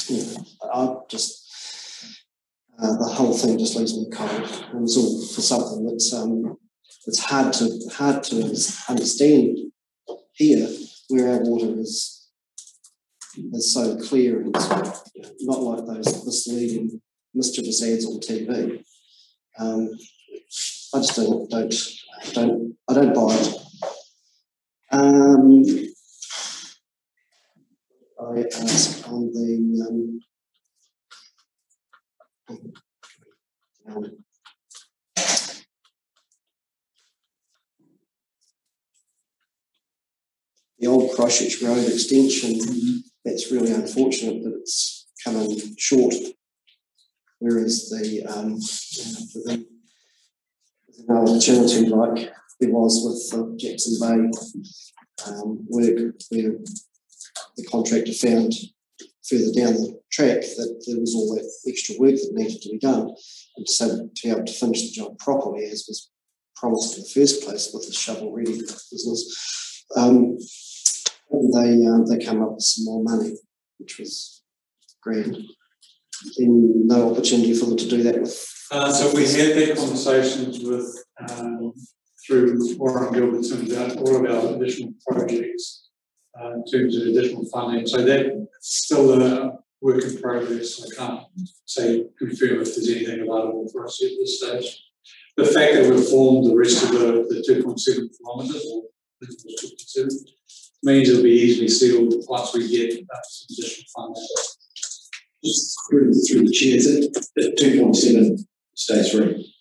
C: Know, I just uh, the whole thing just leaves me cold. It was all for something that's um, it's hard to hard to understand here where our water is is so clear and it's not like those misleading mischievous ads on TV. Um, I just don't don't don't I don't buy it. Um, I ask on the um, um, the old Christchurch Road extension, that's really unfortunate that it's coming short. Whereas the, um, the, there's no opportunity like there was with the Jackson Bay um, work where the contractor found further down the track that there was all that extra work that needed to be done. And so to be able to finish the job properly, as was promised in the first place with the shovel ready business, um, they uh, they come up with some more money, which was grand. Then no opportunity for them to do that with.
E: Uh, so we had that conversations with, um, through Warren Gilbertson about all of our additional projects uh, in terms of additional funding. So that's still a work in progress. I can't say confirm if there's anything available for us at this stage. The fact that we've formed the rest of the, the 2.7 kilometres or 2.7 means it'll be easily sealed once we get uh, some additional funding.
I: Just through, the chair, that, that two point seven stays free.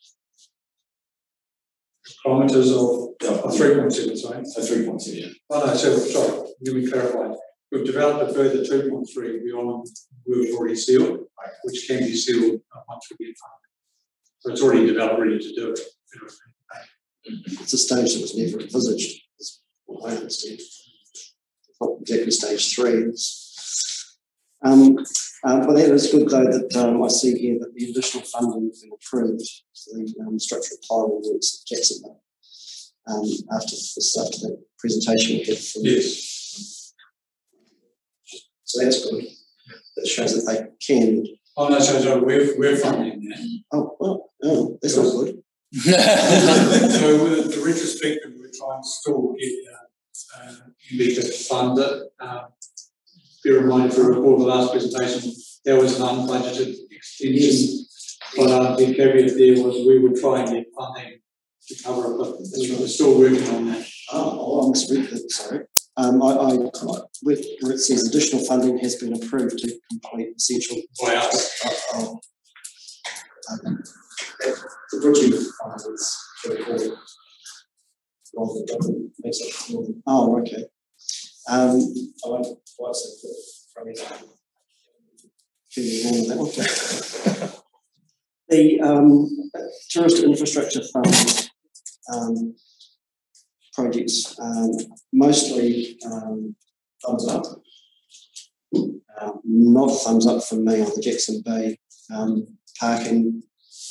E: Kilometres of uh, 3.7, sorry.
I: So three point seven, yeah.
E: Oh, no, so, sorry, let me clarify. We've developed a further two point three beyond we've already sealed, which can be sealed uh, once we get funding. So it's already developed, ready to do it.
C: It's a stage that was never envisaged, is what I understand. Not exactly stage three. It's- Um, uh, but that is good though that um, I see here that the additional funding has been approved for the um, structural tiling works at Jackson. Um, after this, after the presentation we had from
E: Yes.
C: So that's good. That shows that they can.
E: Oh, no, so, so we're, we're funding that.
C: Oh, well, oh, that's not good.
E: So with the retrospective, we're trying to still get, uh, uh, MB to fund it. Um, Bear in mind, if you recall the last presentation, there was an unbudgeted extension. But, uh, the caveat there was we would try and get funding to cover it, but we're still working on that.
C: Oh, oh, I misread that, sorry. Um, I, I, where where it says additional funding has been approved to complete essential.
E: By us.
C: Uh, um, um, The bridging fund is very important. Government Oh, okay. Um, I won't. Feeling wrong with. The, um, tourist infrastructure fund, um, projects, um, mostly, um, thumbs up. Um, not thumbs up from me on the Jackson Bay, parking,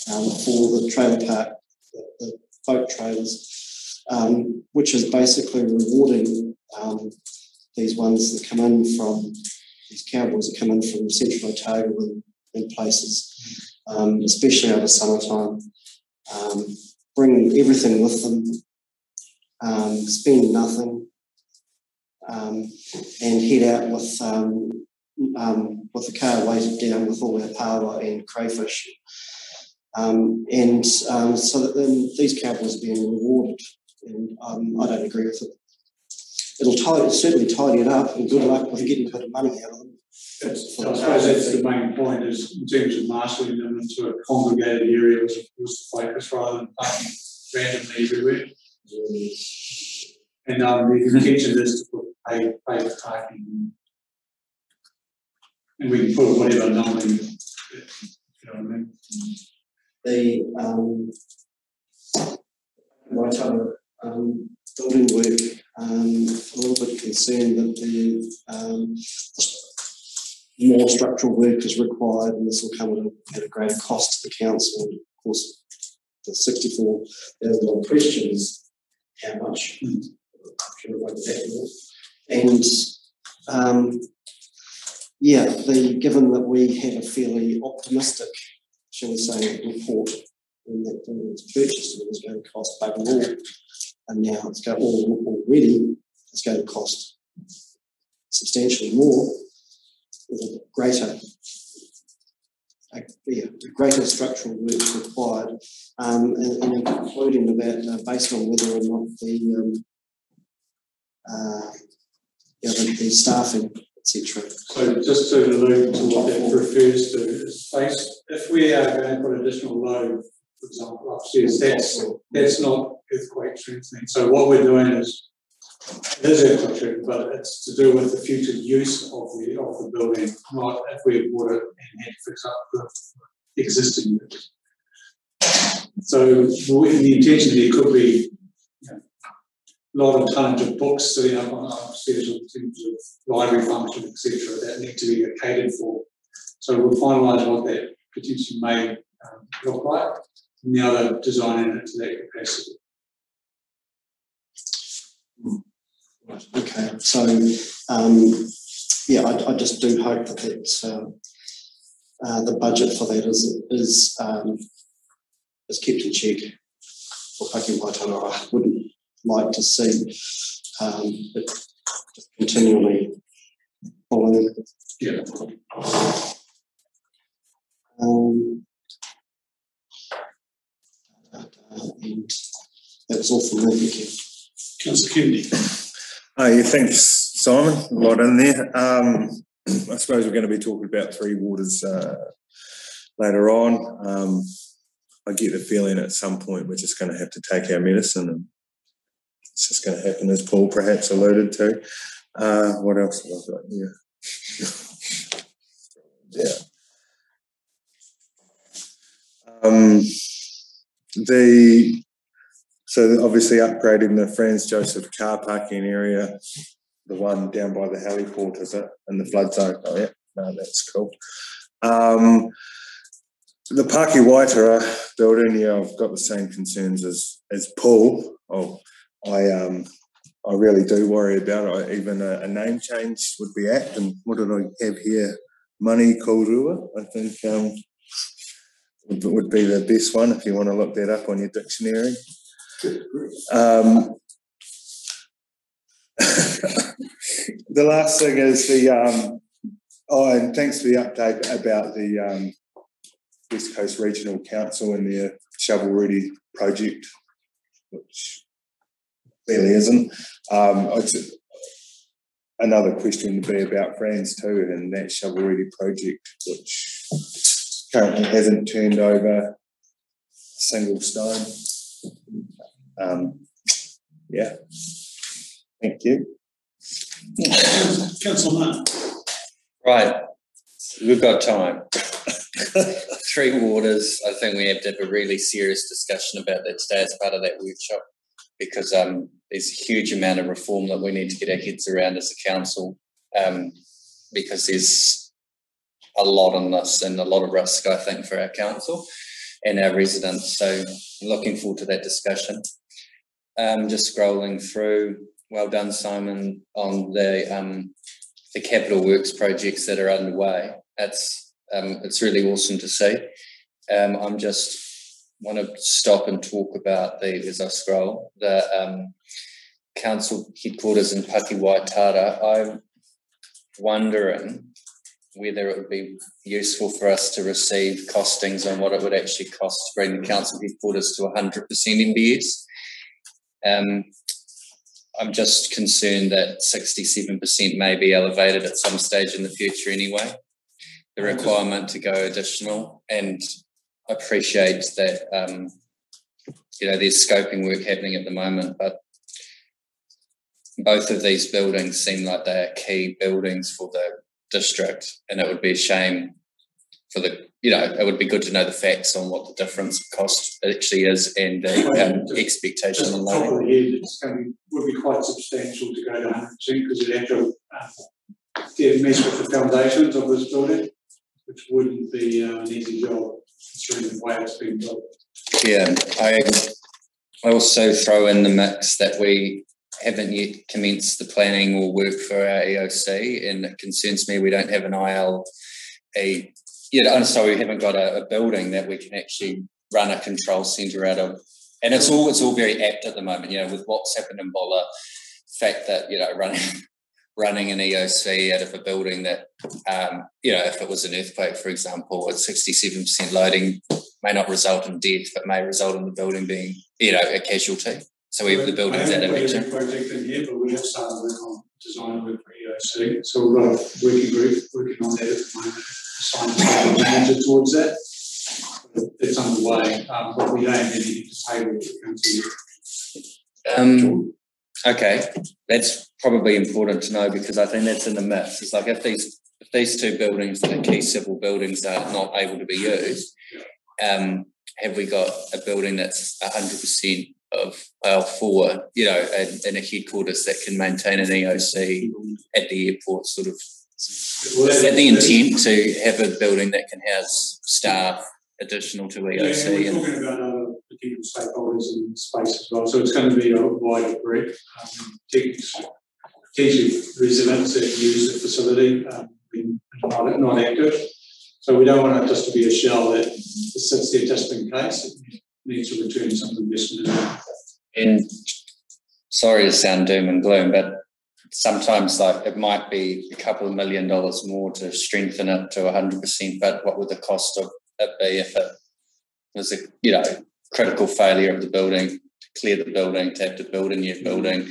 C: for the trailer park, the, the boat trailers, which is basically rewarding, um, these ones that come in from, these cowboys that come in from central Otago and, and places, um, especially over summertime, um, bring everything with them, um, spend nothing, um, and head out with um, um, with the car weighted down with all our power and crayfish. Um, and so that then these cowboys are being rewarded, and I don't agree with it. It'll tidy, certainly tidy it up, and good luck with getting a bit of money out of them.
E: That's, I suppose that's the main point is in terms of marshalling them into a congregated area was, was the focus rather than parking randomly everywhere. And um, the intention is to put paid, paid parking. And we can put whatever number you, know what I mean?
C: The, um, Waitara, um, building work, um, a little bit concerned that the, um, more structural work is required and this will come at a, at a greater cost to the council. And of course, the sixty-four thousand dollar question is how much? And, um, yeah, the, given that we have a fairly optimistic, shall we say, report when that building was purchased, it was going to cost bugger all. And now it's going, already, it's going to cost substantially more a greater, a, yeah, a greater structural work required, um, and, and including about uh, based on whether or not the um, uh, yeah, the, the staffing, etc.
E: So just to allude to what that refers to is space, if we are going to put additional load, for example, upstairs, that's, that's not earthquake strengthening. So what we're doing is, it is earthquake but it's to do with the future use of the, of the building, not if we bought it and had to fix up the existing units. So the intention there could be, you know, lot of tonnage of books sitting up on upstairs in terms of library function, etc., that need to be catered for. So we'll finalise what that potentially may um, look like, and now they're designing it to that capacity.
C: Okay, so, um, yeah, I, I just do hope that that, um, uh, the budget for that is, is, um, is kept in check for Pakiwaitara. I wouldn't like to see, um, it just continually falling.
E: Yeah.
C: Um, uh, and that was all from me, thank you.
B: Councillor Kennedy.
D: Oh, yeah, thanks, Simon. A lot in there. Um, I suppose we're going to be talking about Three Waters uh, later on. Um, I get the feeling at some point we're just going to have to take our medicine and it's just going to happen, as Paul perhaps alluded to. Uh, what else have I got here? yeah. Um, the so obviously upgrading the Franz Josef car parking area, the one down by the heliport, is it, in the flood zone? Oh yeah, no, that's cool. Um, the Pakiwaitara building, yeah, I've got the same concerns as as Paul. Oh, I um, I really do worry about it. Even a, a name change would be apt. And what did I have here? Money Korua, I think um, would, would be the best one if you want to look that up on your dictionary. Um, the last thing is the um, oh, and thanks for the update about the um, West Coast Regional Council and their shovel ready project, which clearly isn't. Um, it's another question to be about Franz too and that shovel ready project, which currently hasn't turned over a single stone. Um, yeah. Thank you.
B: Councillor Martin.
F: Right, we've got time. Three Waters, I think we have to have a really serious discussion about that today as part of that workshop because um, there's a huge amount of reform that we need to get our heads around as a council um, because there's a lot on this and a lot of risk, I think, for our council and our residents. So I'm looking forward to that discussion. Um, just scrolling through, well done, Simon, on the um, the capital works projects that are underway. That's um, it's really awesome to see. Um, I'm just want to stop and talk about the as I scroll the um, council headquarters in Pakiwaitara. I'm wondering whether it would be useful for us to receive costings on what it would actually cost to bring the council headquarters to 100% NBS. Um, I'm just concerned that 67% may be elevated at some stage in the future anyway. The requirement to go additional and I appreciate that um, you know there's scoping work happening at the moment, but both of these buildings seem like they are key buildings for the district, and it would be a shame for the, you know, it would be good to know the facts on what the difference cost actually is and the um, expectation
E: Just
F: on
E: top
F: loading.
E: of the head, it's going to be, would be quite substantial to go to hundred percent because you'd have to, get mess with the foundations of this building, which wouldn't be uh, an easy job, considering the way it's been built.
F: Yeah, I, I also throw in the mix that we haven't yet commenced the planning or work for our EOC, and it concerns me we don't have an IL, a, yeah, and so we haven't got a, a building that we can actually run a control centre out of. And it's all, it's all very apt at the moment, you know, with what's happened in Buller, fact that, you know, running, running an EOC out of a building that, um, you know, if it was an earthquake, for example, at sixty-seven percent loading, may not result in death, but may result in the building being, you know, a casualty. So we have the buildings out of action.
E: project in here, but we have started work on design work for EOC, so we've got a working group working on that at the moment, a manager towards that. It's underway, um, but we don't have anything to table.
F: Um, okay, that's probably important to know because I think that's in the mix. It's like if these, if these two buildings are key civil buildings are not able to be used, um, have we got a building that's hundred percent of our four, you know, and, and a headquarters that can maintain an EOC at the airport sort of? Is that the intent to have a building that can house staff additional to
E: Yeah,
F: EOC?
E: and we're
F: and-
E: talking about other potential stakeholders in the space as well, so it's going to be a wider group. Um, Potentially residents that use the facility, um, not, not active. So we don't want it just to be a shell that sits there just in case, it needs to return some investment.
F: And sorry to sound doom and gloom, but sometimes like it might be a couple of million dollars more to strengthen it to hundred percent, but what would the cost of it be if it was a, you know, critical failure of the building, to clear the building, to have to build a new building?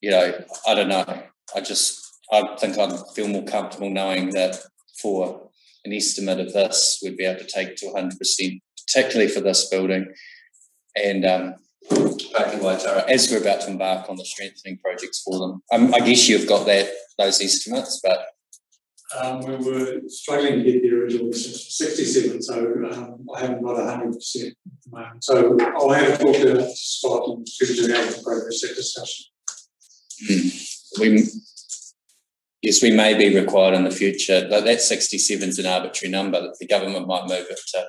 F: You know, I don't know. I just, I think I'd feel more comfortable knowing that for an estimate of this, we'd be able to take to hundred percent, particularly for this building. And um, as we're about to embark on the strengthening projects for them. Um, I guess you've got that those estimates, but
E: um, we were struggling to get the original 67, so um, I haven't got 100% at the moment. So I'll have to talk to Scott and see if able to progress that discussion. Hmm.
F: We, yes, we may be required in the future. but that 67 is an arbitrary number that the government might move it to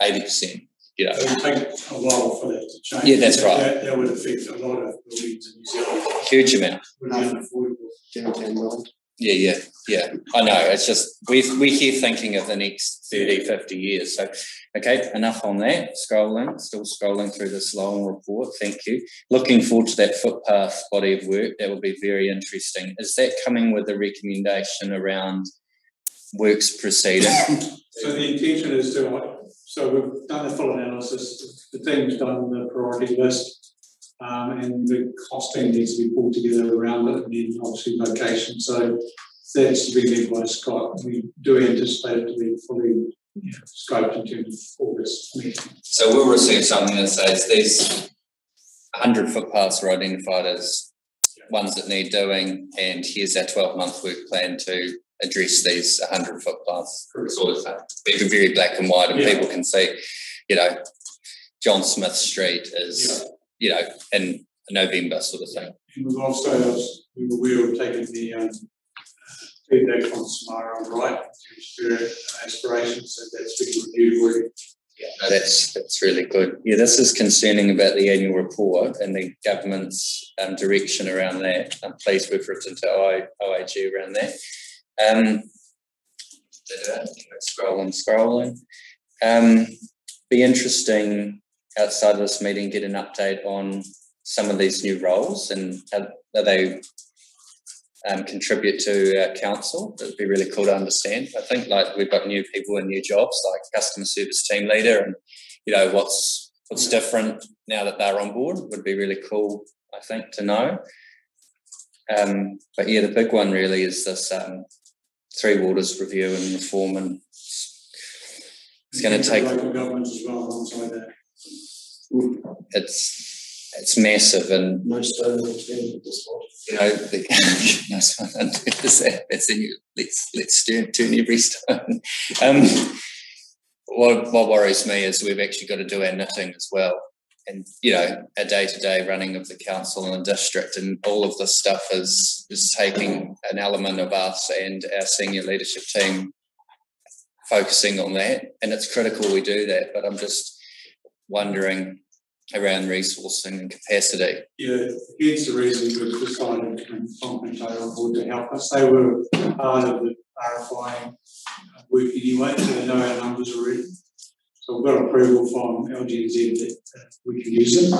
F: 80%.
E: It would take a while for that to change.
F: Yeah, that's right.
E: That, that would affect a lot of buildings in New Zealand.
F: Huge amount.
E: Unaffordable.
C: Downtown
F: Yeah, yeah, yeah. I know. It's just we're we're here thinking of the next 30, 50 years. So, okay, enough on that. Scrolling, still scrolling through this long report. Thank you. Looking forward to that footpath body of work. That will be very interesting. Is that coming with a recommendation around works proceeding?
E: so the intention is to so we've done a full analysis, the team's done the priority list. Um, and the costing needs to be pulled together around it, and then obviously location, so that's to be led by Scott. We do anticipate it to be fully you know, scoped in terms of August meeting.
F: So we'll receive something that says these hundred footpaths are identified as ones that need doing, and here's our twelve month work plan to address these hundred footpaths. Sort of thing. Be very black and white, and
E: Yeah.
F: people can see, you know, John Smith Street is, you know, in November sort of thing.
E: And we've also, we were, we were taking the, um, feedback from Samara on right, of her aspirations, so that's been reviewed already.
F: Yeah, no, that's that's really good. Yeah, this is concerning about the annual report and the government's um, direction around that. I'm pleased we've written to I, OAG around that. Um, scrolling, scrolling. Um, be interesting outside of this meeting get an update on some of these new roles and how, how they um, contribute to council. It'd be really cool to understand. I think like we've got new people and new jobs, like customer service team leader, and you know what's what's different now that they're on board would be really cool. I think to know. Um, but yeah, the big one really is this um, three waters review and reform, and it's going to take
E: Local governments as well alongside that.
F: it's it's massive and
C: No stone unturned at this point.
F: you know, the, nice one. And That's, you. Let's let's turn, turn every stone. Um, what what worries me is we've actually got to do our knitting as well, and you know, a day to day running of the council and the district, and all of this stuff is is taking an element of us and our senior leadership team focusing on that, and it's critical we do that. But I'm just wondering around resourcing and capacity.
E: Yeah, hence the reason we've decided to Tonkin Taylor on board to help us. They were part of the RFI work anyway, so they know our numbers already. So we've got approval from LGNZ that uh, we can use them.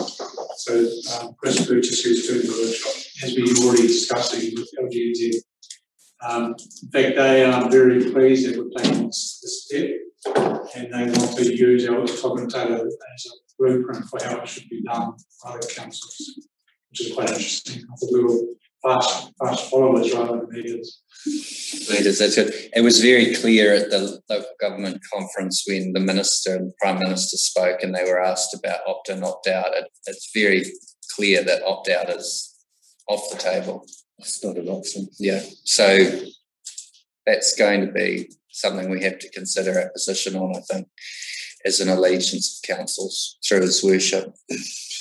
E: So um, Chris Burgess, who's doing the workshop, has been already discussing with LGNZ. Um, in fact, they are very pleased that we're taking this, this step and they want to use our and as a blueprint for how it should be done by other councils, which is quite interesting. I thought we fast, fast followers rather than leaders.
F: leaders. That's good. It was very clear at the local government conference when the minister and the prime minister spoke, and they were asked about opt in, opt out. It, it's very clear that opt out is off the table.
D: It's not an option.
F: Yeah. So that's going to be something we have to consider our position on. I think as an allegiance of councils through his worship,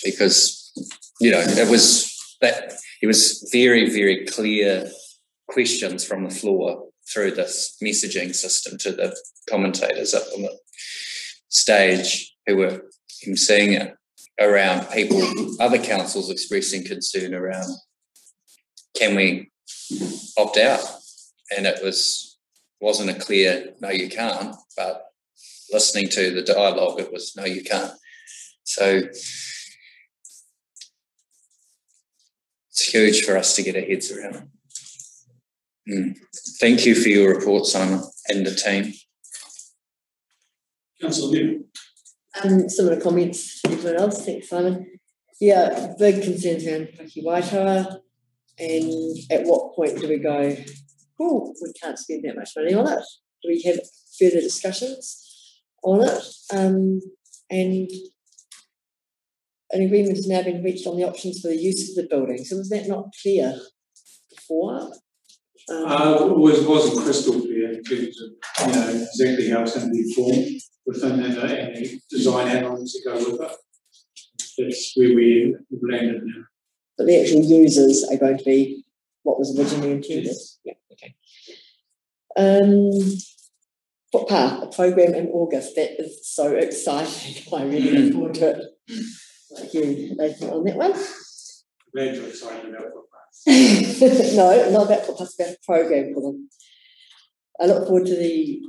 F: because you know it was that it was very very clear questions from the floor through this messaging system to the commentators up on the stage who were seeing it around people, other councils expressing concern around can we opt out? And it was wasn't a clear no you can't, but listening to the dialogue it was no you can't. So it's huge for us to get our heads around. Mm. Thank you for your report, Simon, and the team.
B: Councillor Newman.
K: Um, similar comments to everyone else, thanks Simon. Yeah, big concerns around Pakiwaitara and at what point do we go, oh, we can't spend that much money on it? Do we have further discussions on it? Um, and an agreement has now been reached on the options for the use of the building. So was that not clear before? Um,
E: Uh, it was, wasn't crystal clear in terms of, you know, exactly how it's going to be formed within and, uh, and the design elements that go with it. That's where we we've landed now.
K: but the actual users are going to be what was originally intended. Yeah, okay. Um, footpath, a program in August. That is so exciting. I really look forward to it. Thank you, Nathan, on that one.
E: Glad you're excited about footpaths.
K: no, not about footpaths, about a program for them. I look forward to the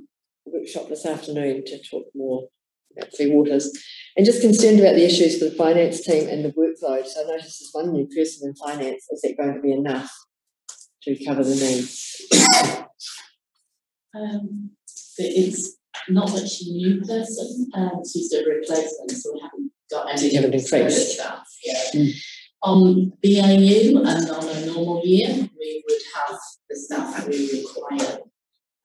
K: workshop this afternoon to talk more about Three Waters and just concerned about the issues for the finance team and the workload. So I noticed there's one new person in finance. Is that going to be enough to cover the needs?
J: Um, it's not that she new person, um, she's a replacement, so we haven't got any.
K: So you haven't
J: further
K: increased?
J: yeah.
K: Mm.
J: On BAU and on a normal year, we would have the staff that we require.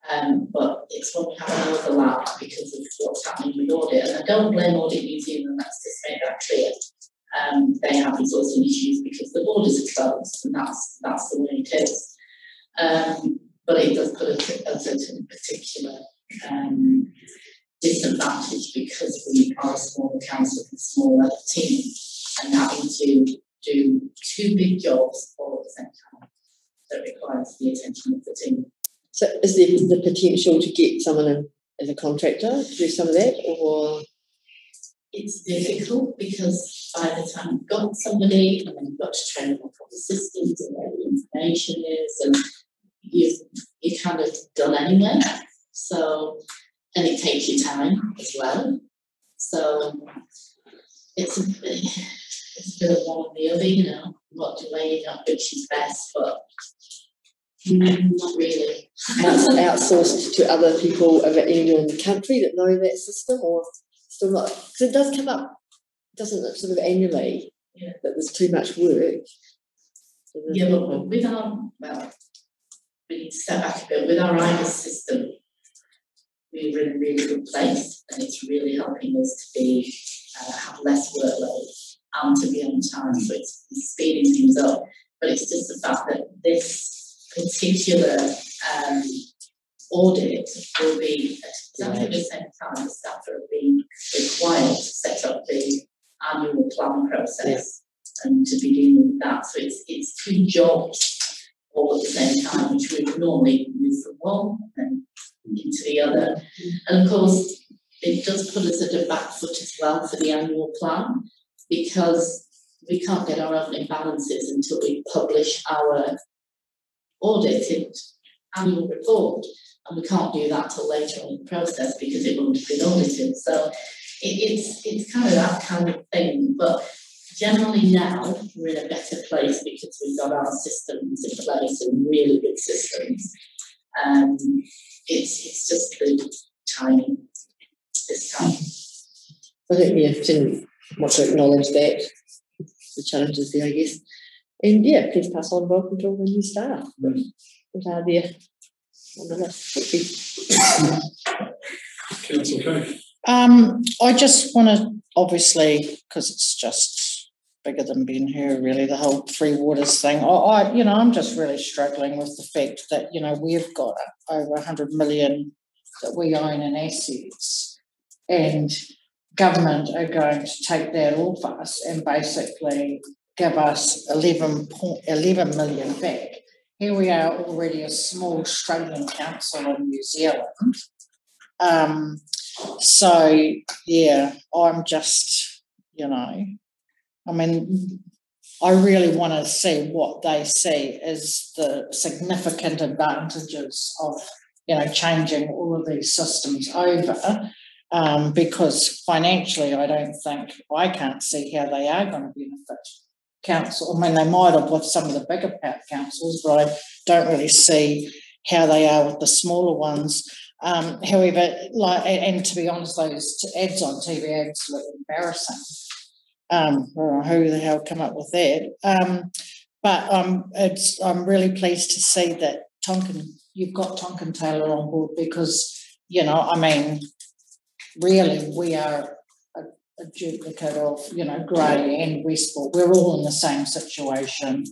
J: Um, but it's when we have an overlap because of what's happening with audit, and I don't blame Audit New Zealand, let's just make that clear. Um, they have resourcing issues because the borders are closed, and that's, that's the way it is. Um, but it does put us at a particular um, disadvantage because we are a smaller council with a smaller team and having to do two big jobs all at the same time that requires the attention of the team.
K: So is there the potential to get someone in as a contractor to do some of that or
J: It's difficult because by the time you've got somebody and then you've got to train them on the systems and where the information is and you've you kind of done anyway. So and it takes you time as well. So it's a bit, it's a bit of one or the other, you know, what do weighing up which is best, but not really.
K: that's outsourced to other people over in your country that know that system or still not? Because it does come up, doesn't it, sort of annually,
J: Yeah.
K: that there's too much work.
J: Yeah, but with our, well, we need to step back a bit, with our IMAS system, we're in a really good place and it's really helping us to be, uh, have less workload and to be on time, so it's speeding things up. But it's just the fact that this particular um audit will be at exactly the same time the staff are being required to set up the annual plan process and to be dealing with that. So it's it's two jobs all at the same time, which we would normally move from one and into the other. And of course, it does put us at a back foot as well for the annual plan because we can't get our opening balances until we publish our audited annual report. And we can't do that till later on in the process because it won't have been audited. So it, it's it's kind of that kind of thing. But generally now we're in a better place because we've got our systems in place and really good systems. Um, it's it's just the timing this time.
K: I think, we didn't want to acknowledge that, the challenges there, I guess. And yeah, please pass on welcome to all the new staff that that are there on the list. Thank you.
E: Councillor Coe.
H: Um, I just want to, obviously, because it's just bigger than being here, really, the whole Three Waters thing. I, I, you know, I'm just really struggling with the fact that, you know, we've got over hundred million that we own in assets. And government are going to take that off us and basically give us 11, point, 11 million back. Here we are already a small struggling council in New Zealand. Um, so yeah, I'm just, you know, I mean, I really want to see what they see as the significant advantages of, you know, changing all of these systems over. Um, because financially, I don't think I can't see how they are going to benefit council. I mean, they might have with some of the bigger councils, but I don't really see how they are with the smaller ones. Um, however, like, and to be honest, those ads on TV are absolutely embarrassing. Um, I who the hell come up with that? Um, but um, it's I'm really pleased to see that Tonkin, you've got Tonkin Taylor on board because you know, I mean, really, we are a, a duplicate of you know Grey and Westport. We're all in the same situation,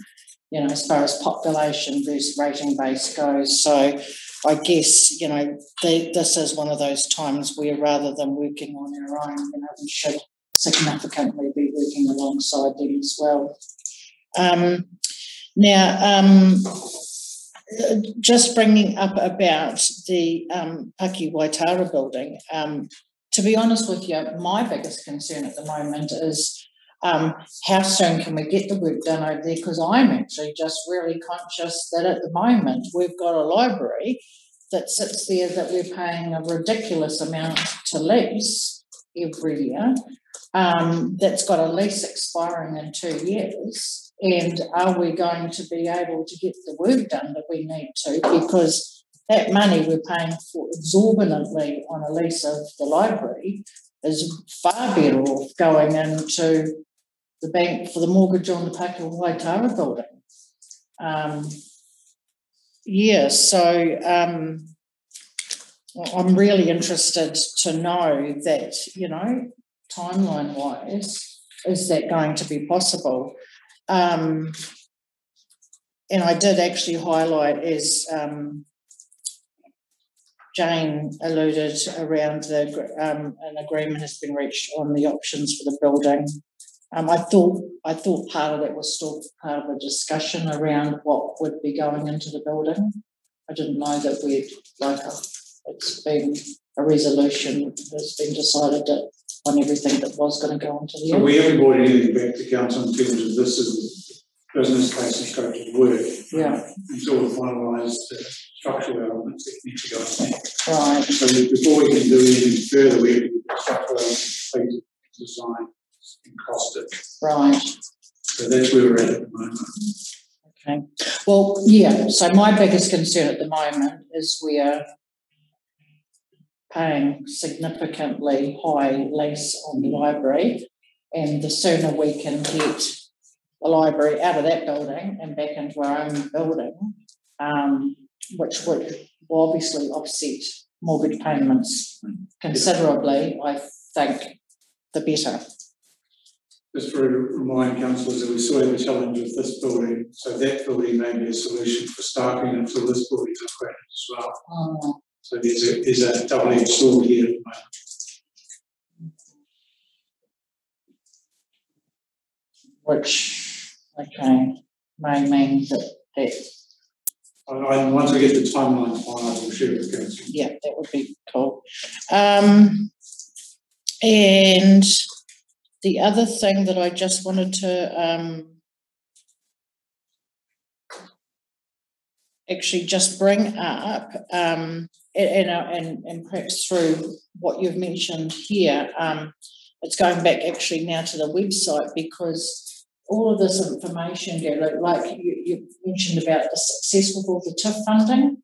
H: you know, as far as population versus rating base goes. So I guess, you know, this is one of those times where rather than working on our own, you know, we should significantly be working alongside them as well. Um, now, um, just bringing up about the um, Pakiwaitara building, um, to be honest with you, my biggest concern at the moment is um, how soon can we get the work done over there? Because I'm actually just really conscious that at the moment we've got a library that sits there that we're paying a ridiculous amount to lease every year. Um, that's got a lease expiring in two years. And are we going to be able to get the work done that we need to? Because that money we're paying for exorbitantly on a lease of the library is far better off going into the bank for the mortgage on the Pakiwaitara building. Um, yeah, so um, I'm really interested to know that, you know, timeline wise, is that going to be possible? Um, and I did actually highlight as um, Jane alluded around the um, an agreement has been reached on the options for the building. Um, I thought I thought part of that was still part of a discussion around what would be going into the building. I didn't know that we'd like a, it's been a resolution that's been decided that on everything that was going to go into the.
E: So we haven't brought anything back to council in terms of this is business case and scope of work.
H: Yeah.
E: Until we finalise the structural elements that need to go in there.
H: Right.
E: So before we can do anything further, we have to structural elements design and cost it.
H: Right.
E: So that's where we're at at the moment.
H: Okay. Well, yeah. So my biggest concern at the moment is we are paying significantly high lease on the library, and the sooner we can get the library out of that building and back into our own building, um, which would will obviously offset mortgage payments considerably, I think the better.
E: just to remind councillors that we still have a challenge with this building, so that building may be a solution for staffing until this building is upgraded as well.
H: Oh,
E: So there's a, there's a double-edged sword here at the moment.
H: which, okay, may mean that, that,
E: And I, once I get the timeline finalised, I'll share it with council.
H: yeah, that would be cool. Um, and the other thing that I just wanted to, um, actually just bring up, um, and, and, uh, and, and perhaps through what you've mentioned here, um, it's going back actually now to the website because all of this information, like you, you mentioned about the success with all the TIF funding,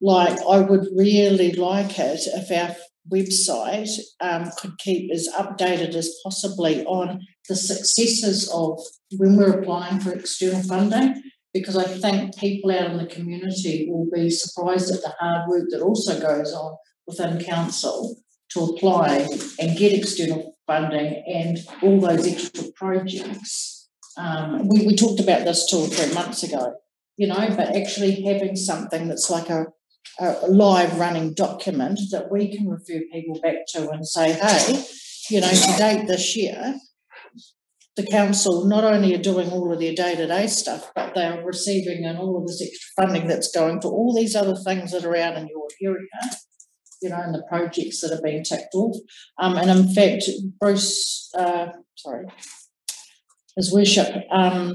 H: like I would really like it if our website um, could keep as updated as possibly on the successes of when we're applying for external funding because I think people out in the community will be surprised at the hard work that also goes on within council to apply and get external funding and all those extra projects. Um, we, we talked about this two or three months ago, you know, but actually having something that's like a, a live running document that we can refer people back to and say, hey, you know, to date this year, the council not only are doing all of their day-to-day stuff, but they're receiving and all of this extra funding that's going to all these other things that are out in your area, you know, and the projects that are being ticked off. Um, and in fact, Bruce, uh, sorry, His Worship, um,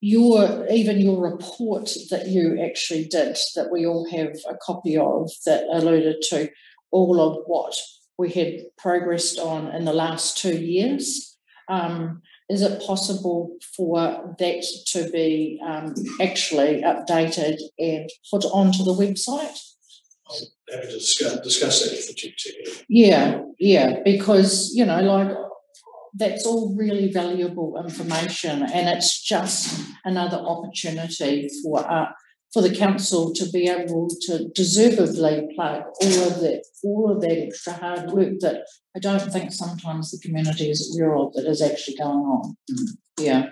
H: your even your report that you actually did that we all have a copy of that alluded to all of what we had progressed on in the last two years. Um, is it possible for that to be um, actually updated and put onto the website?
B: I'm happy to discuss, discuss that with the chief executive.
H: Yeah, yeah, because, you know, like that's all really valuable information and it's just another opportunity for uh, for the council to be able to deservedly plug all of that all of that extra hard work that I don't think sometimes the community is aware of that is actually going on. Yeah,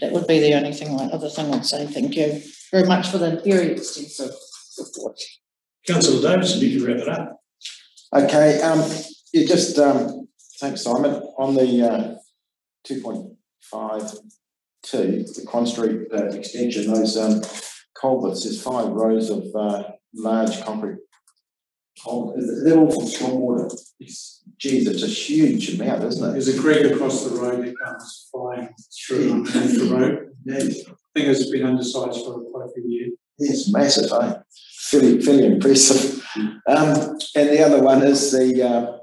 H: that would be the only thing, like, other thing I'd say. Thank you very much for the very extensive report.
B: Councillor Davidson, you can wrap it up.
I: Okay, um, yeah, just, um, thanks, Simon. On the, uh, two point five two, the Con Street, uh, extension, those, um, culverts, there's five rows of, uh, large concrete culverts. They're all from stormwater. It's, geez, it's a huge amount, isn't it?
E: There's a creek across the road that comes flying through the road.
I: Yes.
E: I think it's been undersized for quite a few years.
I: Yes, massive, eh? Fairly, fairly impressive. Um, and the other one is the, uh,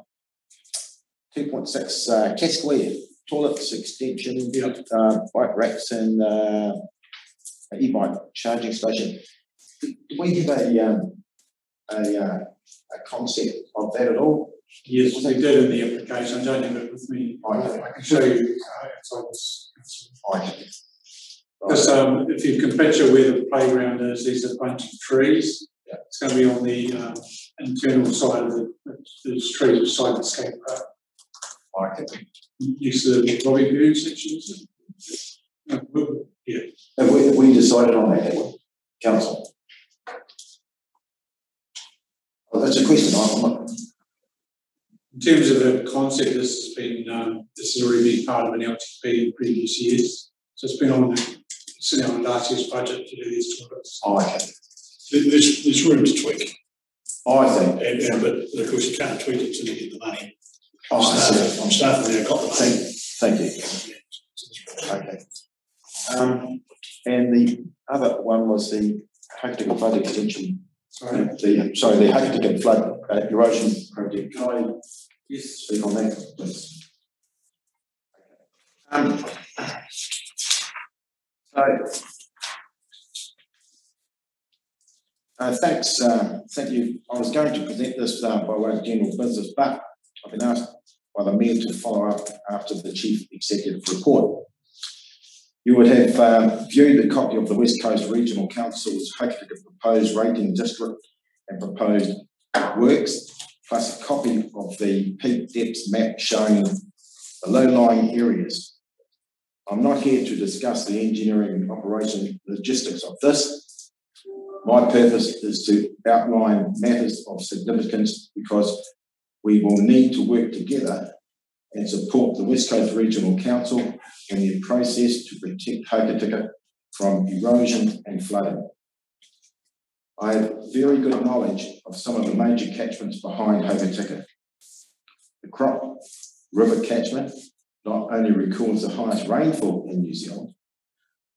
I: two point six, uh, Cass Square toilets extension, uh, bike racks and, uh, e-bike charging station. Do we have a, um, a, uh, a concept of that at all?
E: Yes, we did in the application. I don't have it with me. I I can show you uh, this.
I: Okay.
E: Because um, if you can picture where the playground is, there's a bunch of trees. It's going to be on the um, internal side of the, there's trees beside the skate park.
I: Okay.
E: Next to the Robbie View section, is it? No, Yeah,
I: Have we, have we decided on that, have we? council? Well, that's a question, I'm not,
E: in terms of a concept, this has been, um, this has already been part of an LTP in previous years. So it's been on, the- it's now on last year's budget to do these toilets.
I: oh, okay.
B: There- There's, there's room to tweak,
I: Oh, I think,
B: and, and, but of course you can't tweak it until you get the money.
I: oh, I
B: I'm staff there, got the
I: Thank, thank you. Okay. Um, and the other one was the Hector flood extension.
E: Sorry.
I: The, sorry, the Hector flood uh, erosion project. Can I
E: Yes.
I: speak on that, please? Um, so, uh, thanks, uh, thank you. I was going to present this uh, by way of general business, but I've been asked by the mayor to follow up after the chief executive report. You would have um, viewed a copy of the West Coast Regional Council's Hokitika proposed rating district and proposed works, plus a copy of the peak depths map showing the low-lying areas. I'm not here to discuss the engineering and operation logistics of this. My purpose is to outline matters of significance because we will need to work together and support the West Coast Regional Council in their process to protect Hokitika from erosion and flooding. I have very good knowledge of some of the major catchments behind Hokitika. The Cropp River catchment not only records the highest rainfall in New Zealand,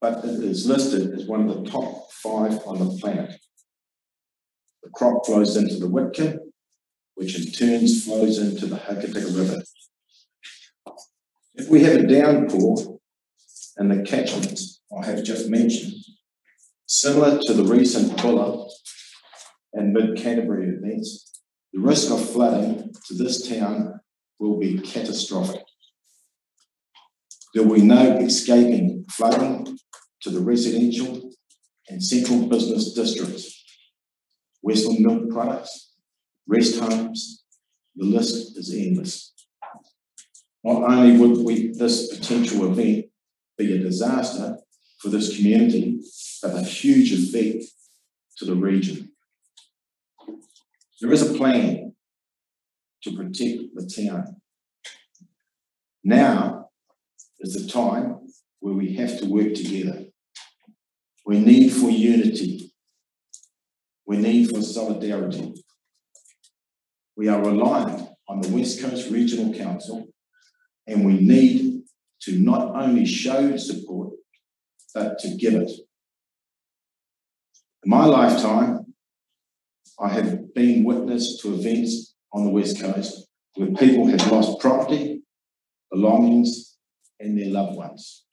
I: but it is listed as one of the top five on the planet. The Cropp flows into the Whitcombe, which in turns flows into the Hokitika River. If we have a downpour in the catchments I have just mentioned, similar to the recent Buller and Mid Canterbury events, the risk of flooding to this town will be catastrophic. There will be no escaping flooding to the residential and central business districts, Westland Milk Products, rest homes, the list is endless. Not only would we, this potential event be a disaster for this community, but a huge effect to the region. There is a plan to protect the town. Now is the time where we have to work together. We need for unity. We need for solidarity. We are reliant on the West Coast Regional Council and we need to not only show support, but to give it. In my lifetime, I have been witness to events on the West Coast where people have lost property, belongings, and their loved ones.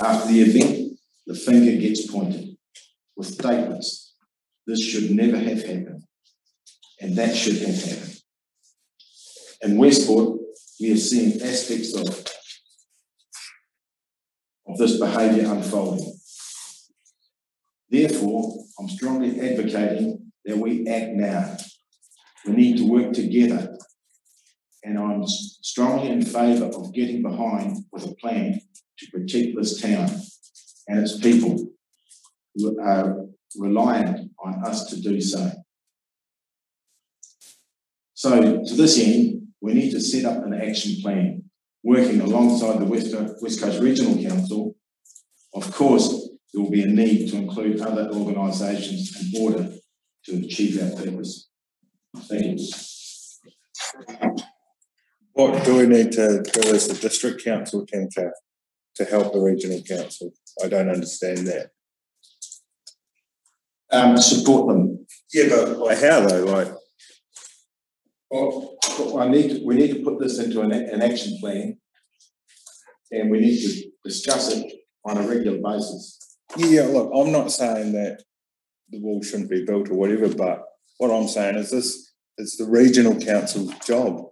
I: After the event, the finger gets pointed with statements. This should never have happened, and that should have happened. In Westport, we have seen aspects of, of this behaviour unfolding. Therefore, I'm strongly advocating that we act now. We need to work together. And I'm strongly in favour of getting behind with a plan to protect this town and its people who are reliant on us to do so. So, to this end, we need to set up an action plan working alongside the West Coast, West Coast Regional Council. Of course, there will be a need to include other organisations in order to achieve our purpose. Thank you.
D: What do we need to do as the district council to, to help the regional council? I don't understand that.
I: Um, support them.
D: Yeah, but like how though? Like,
I: Well, I need, to- we need to put this into an, an action plan. And we need to discuss it on a regular basis.
D: yeah, look, I'm not saying that the wall shouldn't be built or whatever, but what I'm saying is this, it's the regional council's job.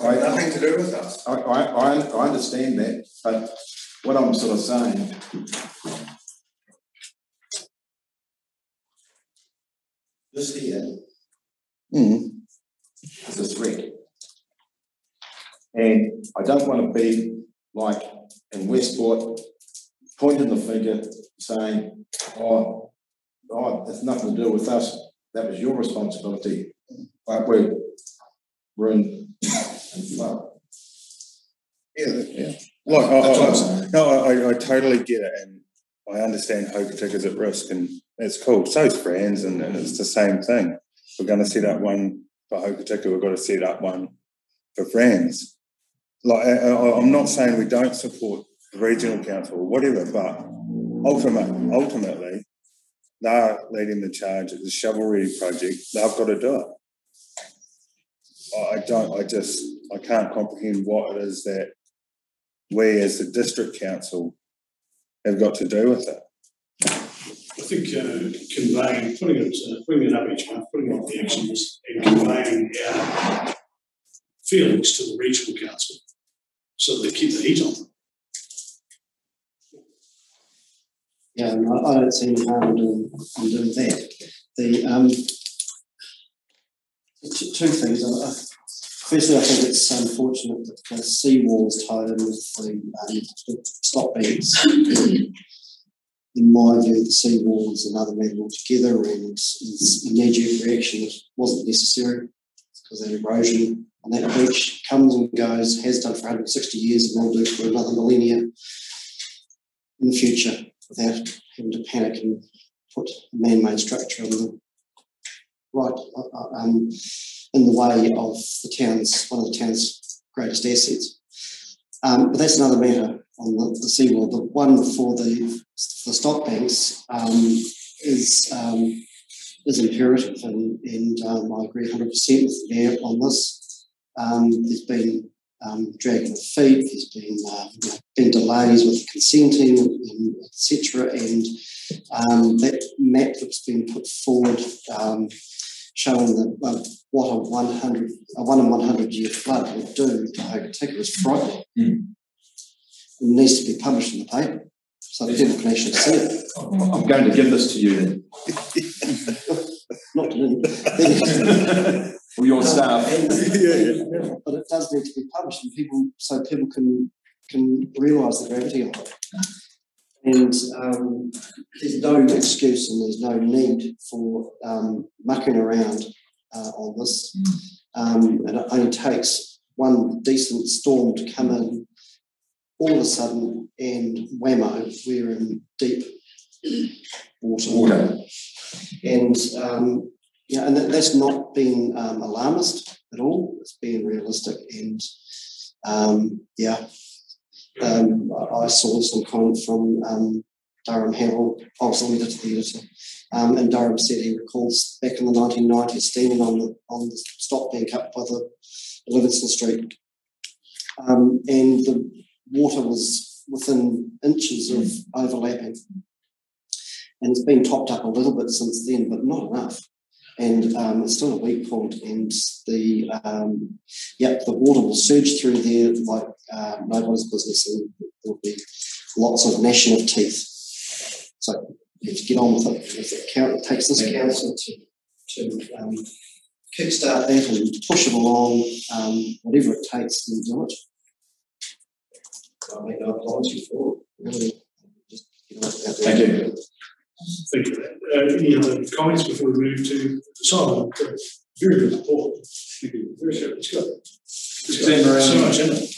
I: I-
D: Nothing to do with us.
I: I, I, I, I understand that, but what I'm sort of saying. This here
D: Mm.
I: Is a threat. And I don't want to be like in Westport, pointing the finger, saying, oh, oh, it's nothing to do with us, that was your responsibility. But we're, we're in, in flood.
D: Yeah, yeah. Like, I, I, no, I, I totally get it, and I understand Hokitika's at risk, and it's cool. So's Franz, and, and it's the same thing. We're going to set up one for Hokitika. We've got to set up one for Franz. Like, I, I'm not saying we don't support the regional council or whatever, but ultimate, ultimately, they're leading the charge. It's the shovel-ready project. They've got to do it. I- I don't. I just. I can't comprehend what it is that we as the district council have got to do with it.
B: I think uh, conveying, putting it, uh, bringing it up each month, putting up the actions and conveying our feelings to the regional council so they keep the heat on.
C: Yeah, no, I don't see any harm in doing, in doing that. The, um, two things, I, Firstly, I think it's unfortunate that the seawall is tied in with the, um, the stop banks. In my view, the seawall is another metal altogether and is a knee-jerk reaction that wasn't necessary because that erosion on that beach comes and goes, has done for 160 years and will do for another millennia in the future without having to panic and put a man-made structure on the right uh, uh, um, in the way of the town's one of the town's greatest assets. Um, but that's another matter on the, the seawall. The one for the the stock banks um, is um, is imperative, and, and um, I agree 100% with the mayor on this. Um, there's been um, dragging of feet, there's been, uh, you know, been delays with consenting, and, etc. And um, that map that's been put forward um, showing that uh, what a 100, a 1 in 100 year flood would do to Hokitika is frightening. It needs to be published in the paper so people can actually see it.
I: I'm going to give this to you then.
C: Not to me.
I: For your staff.
C: But it does need to be published and people, so people can, can realise the gravity of it. And um, there's no excuse and there's no need for um, mucking around uh, on this. Um, and it only takes one decent storm to come in all of a sudden and whammo, we're in deep water.
I: Water.
C: And um, yeah, and that, that's not being um, alarmist at all. It's being realistic and um, yeah. Um, I I saw some comment from um, Durham Herald, I was the editor to the editor, um, and Durham said he recalls back in the 1990s standing on the on the stop bank up by the Livingston Street, um, and the water was within inches of overlapping. And it's been topped up a little bit since then, but not enough. And um, it's still a weak point, and the um, yep, the water will surge through there like uh, nobody's business, and there'll be lots of gnashing of teeth. So you get on with it. If it, count, it takes this council to to um, kickstart that and push it along, um, whatever it takes, then do it. I make no apology for it. Really, just get on.
I: Thank you.
B: Thank you. Uh, any other comments before we move to Simon? Very good report. Thank you. Very good. It's good. It's
E: Same
B: got so much in it.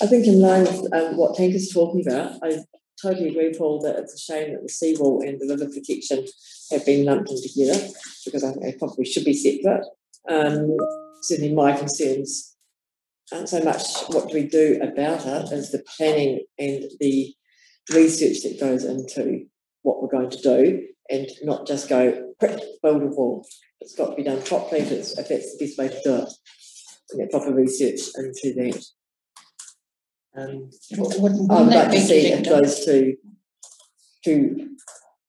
K: I think in line with um, what Tank is talking about, I totally agree, Paul, that it's a shame that the seawall and the river protection have been lumped in together because I think they probably should be separate. Um, certainly, my concerns aren't so much what do we do about it as the planning and the research that goes into what we're going to do and not just go prick, build a wall. It's got to be done properly if, it's, if that's the best way to do it. And get proper research into that. Um,
H: Wouldn't- wouldn't
K: I would like to see if those two, two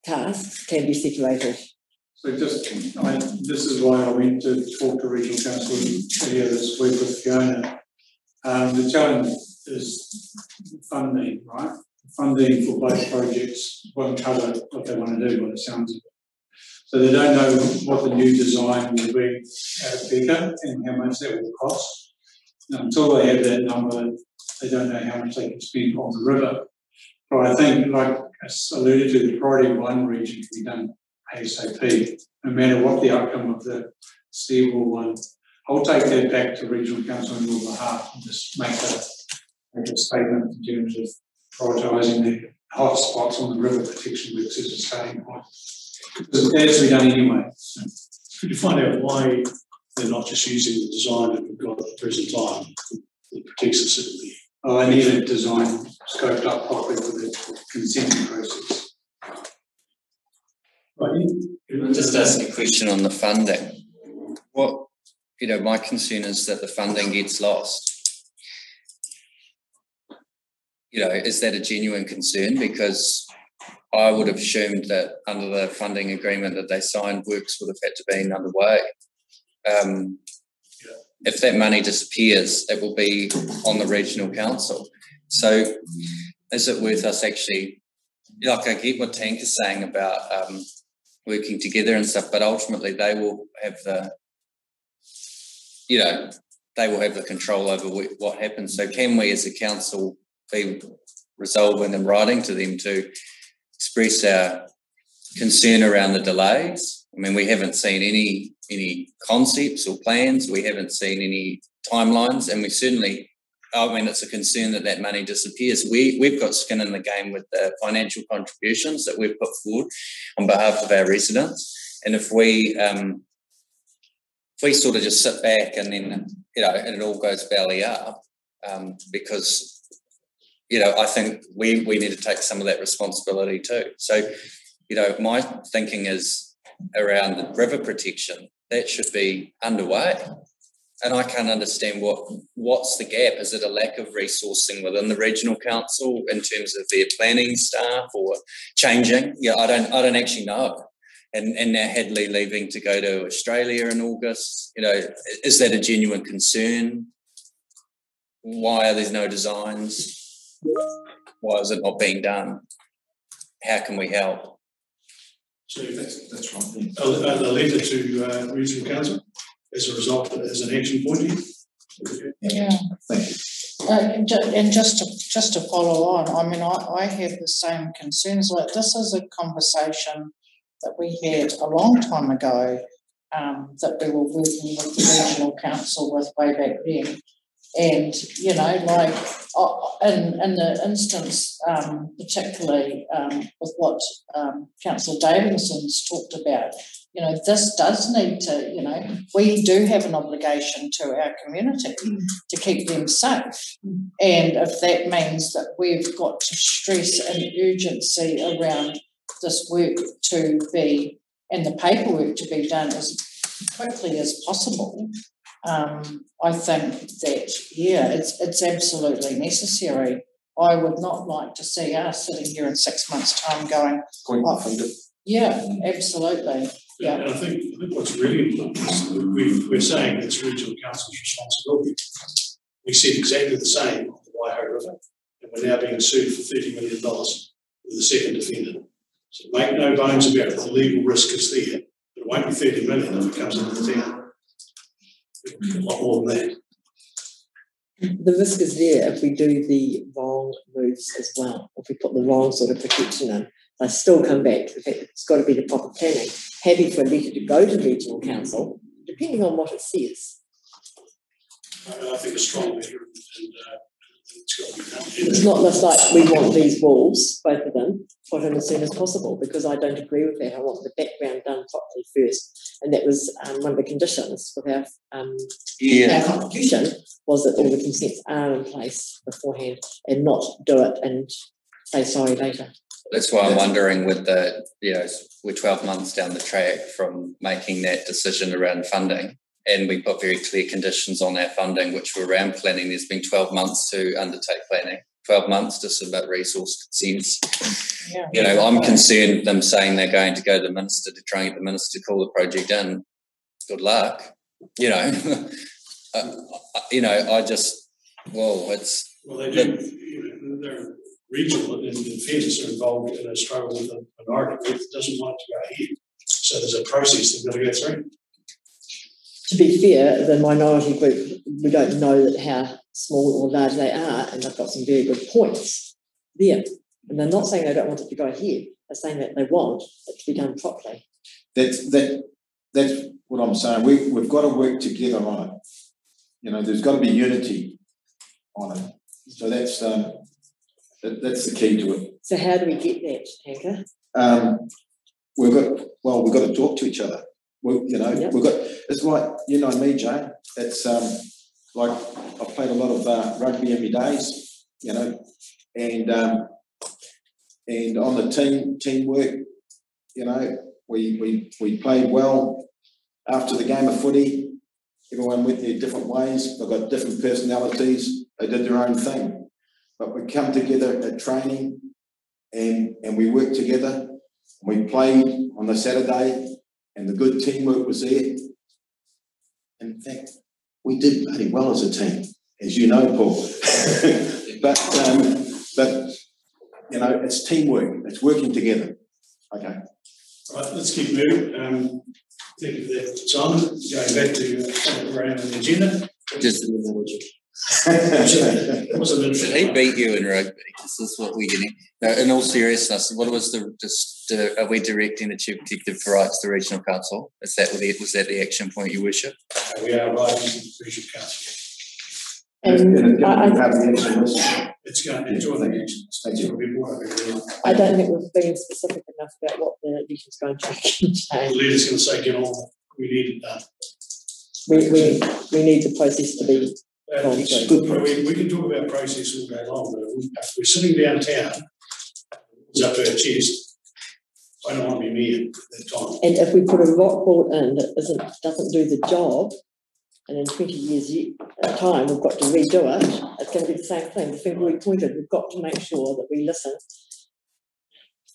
K: tasks can be separated.
E: So just, I, this is why I went to talk to regional council earlier this week with Fiona. Um, the challenge is funding, right? Funding for both projects won't cover what they want to do, by the sounds of it. So they don't know what the new design will be at Beacon and how much that will cost. And Until they have that number, they don't know how much they can spend on the river. But I think, like I alluded to, the priority one region can be done ASAP, no matter what the outcome of the seawall one. I'll take that back to regional council on your behalf and just make a, make a statement in terms of prioritising the hotspots on the river protection works as a starting point. Because it has to be done anyway.
B: Could you find out why they're not just using the design that we've got at the present time that protects us at the
E: Oh, I need a design scoped up properly for the consenting process.
B: Right,
F: Just ask a question on the funding. What, you know, my concern is that the funding gets lost. You know, is that a genuine concern? Because I would have assumed that under the funding agreement that they signed, works would have had to be underway. Um, if that money disappears, it will be on the regional council. So is it worth us actually, like I get what Tank is saying about um, working together and stuff, but ultimately they will have the, you know, they will have the control over what happens. So can we as a council be resolving and writing to them to express our concern around the delays? I mean, we haven't seen any, any concepts or plans. We haven't seen any timelines and we certainly, I mean, it's a concern that that money disappears. We, we've got skin in the game with the financial contributions that we've put forward on behalf of our residents. And if we, um, if we sort of just sit back and then, you know, and it all goes belly up, um, because, you know, I think we, we need to take some of that responsibility too. So, you know, my thinking is around the river protection, that should be underway. And I can't understand what, what's the gap? Is it a lack of resourcing within the regional council in terms of their planning staff or changing? Yeah, I don't, I don't actually know and and now Hadley leaving to go to Australia in August. You know, is that a genuine concern? Why are there no designs? Why is it not being done? How can we help?
B: So
I: That's, that's right.
B: a, a a letter to uh, regional council as a result, as an action point here.
H: Yeah.
I: Thank you.
H: Uh, and ju- and just to, just to follow on, I mean, I, I have the same concerns, like this is a conversation that we had a long time ago, um, that we were working with the regional council with way back then. And, you know, like, uh, in, in the instance, um, particularly, um, with what, um, councillor Davidson's talked about, you know, this does need to, you know, we do have an obligation to our community to keep them safe. And if that means that we've got to stress an urgency around this work to be, and the paperwork to be done as quickly as possible, um, I think that, yeah, it's, it's absolutely necessary. I would not like to see us sitting here in six months' time going,
I: Point
H: Oh. yeah, absolutely, yeah.
B: And I think, I think what's really important is that we, we're saying it's regional council's responsibility. We said exactly the same on the Waiho River, and we're now being sued for thirty million dollars with the second defendant. So make no bones about it, the legal risk is there, but it won't be thirty million if it comes into the town. It'll be a lot more than that.
K: The risk is there if we do the wrong moves as well. If we put the wrong sort of protection in, I still come back to the fact that it's got to be the proper planning. Happy for a letter to go to regional council, depending on what it says.
B: I I think a strong letter and, uh, it's got to be done.
K: It's not just like we want these walls, both of them, put in as soon as possible, because I don't agree with that. I want the background done properly first. And that was um, one of the conditions with our, um, our constitution, was that all the consents are in place beforehand and not do it and say sorry later.
F: That's why I'm wondering with the, you know, we're twelve months down the track from making that decision around funding. And we put very clear conditions on our funding, which were around planning. There's been twelve months to undertake planning, twelve months to submit resource consents.
H: Yeah.
F: You know, I'm concerned them saying they're going to go to the minister to try and get the minister to call the project in. Good luck, you know. Uh, you know, I just, well, it's,
B: Well, they do, you know, they're regional and in fairness are involved in a struggle with a minority group that doesn't want to go ahead. So there's a process they've got to go through.
K: To be fair, the minority group, we don't know that how small or large they are, and they've got some very good points there. And they're not saying they don't want it to go ahead, they're saying that they want it to be done properly.
I: That's, that, that's what I'm saying. We, we've got to work together on it. You know, there's got to be unity on it. So that's, um, that, that's the key to it.
K: So how do we get that, Hanker?
I: Um, we've got, well, we've got to talk to each other. We, you know,
K: Yep.
I: we've got, it's like, you know me, Jane, it's, um, like, I've played a lot of, uh, rugby in my days, you know, and, um, and on the team, teamwork, you know, we, we, we played well. After the game of footy, everyone went their different ways, they've got different personalities, they did their own thing. But we come together at training and, and we worked together. We played on the Saturday and the good teamwork was there. In fact, we did bloody well as a team, as you know, Paul. but, um, but, you know, it's teamwork, it's working together. Okay.
B: All right, let's keep moving. Um, thank you for that, Simon. Going back to uh, something around on the agenda.
F: Just-
B: It wasn't
F: He beat you in rugby. This is what we're getting. No, in all seriousness, what was the, just, uh, are we directing the chief executive to write to the regional council? Is that what the, was that the action point, your worship?
B: We are right in the regional council.
K: And I, I,
B: It's going to enjoy the action. It's going to be more of
K: don't think we've been specific enough about what the leader's going to
B: The
K: contain.
B: leader's going to say, get on, we need it done.
K: We, we, we need the process to be,
B: Uh,
K: Gone
B: it's-
K: through.
B: We, we can talk about process all day long, but if we- if we're sitting downtown, it's up to our chest. I don't want to be me at that time.
K: and if we put a rock wall in that isn't, doesn't do the job, and in twenty years' uh, time, we've got to redo it, it's gonna be the same thing, the finger we pointed, we've got to make sure that we listen.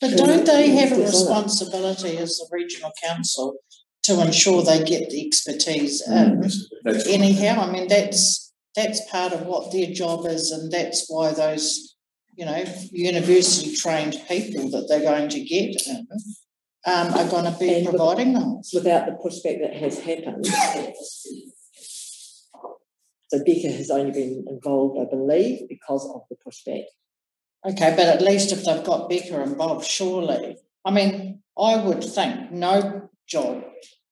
H: But don't they have a
K: Yes, I know.
H: responsibility as the regional council to ensure they get the expertise in?
I: That's
H: Anyhow, I mean, that's, that's part of what their job is and that's why those, you know, university trained people that they're going to get in um, are gonna be
K: And with-
H: providing those.
K: Without the pushback that has happened. So Beca has only been involved, I believe, because of the pushback.
H: Okay, but at least if they've got Beca Bob, surely, I mean, I would think no job,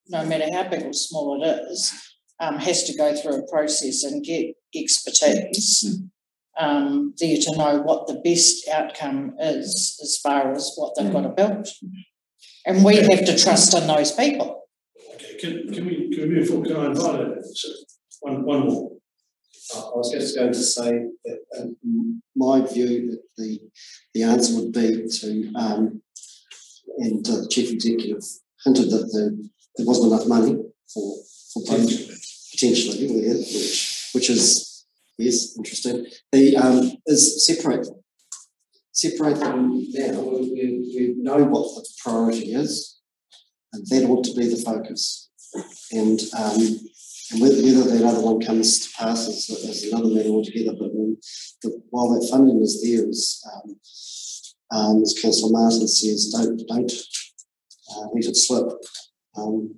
H: no matter how big or small it is, um, has to go through a process and get expertise. Um, there to know what the best outcome is as far as what they've got to build. And we have to trust in those people.
B: Okay, can, can we, can we move forward? Can I invite it? One, one more.
C: I was just going to say that um, my view that the, the answer would be to, um, and uh, the chief executive hinted that there, there wasn't enough money for, for both, potentially, yeah, which, which is, yes, interesting. The, um, is separate, separate them now, we, we, we know what the priority is, and that ought to be the focus. And, um, and whether, that other one comes to pass is, is another matter altogether, but when, the, while that funding is there, is, um, um, as Councillor Martin says, don't, don't, uh, let it slip. Um,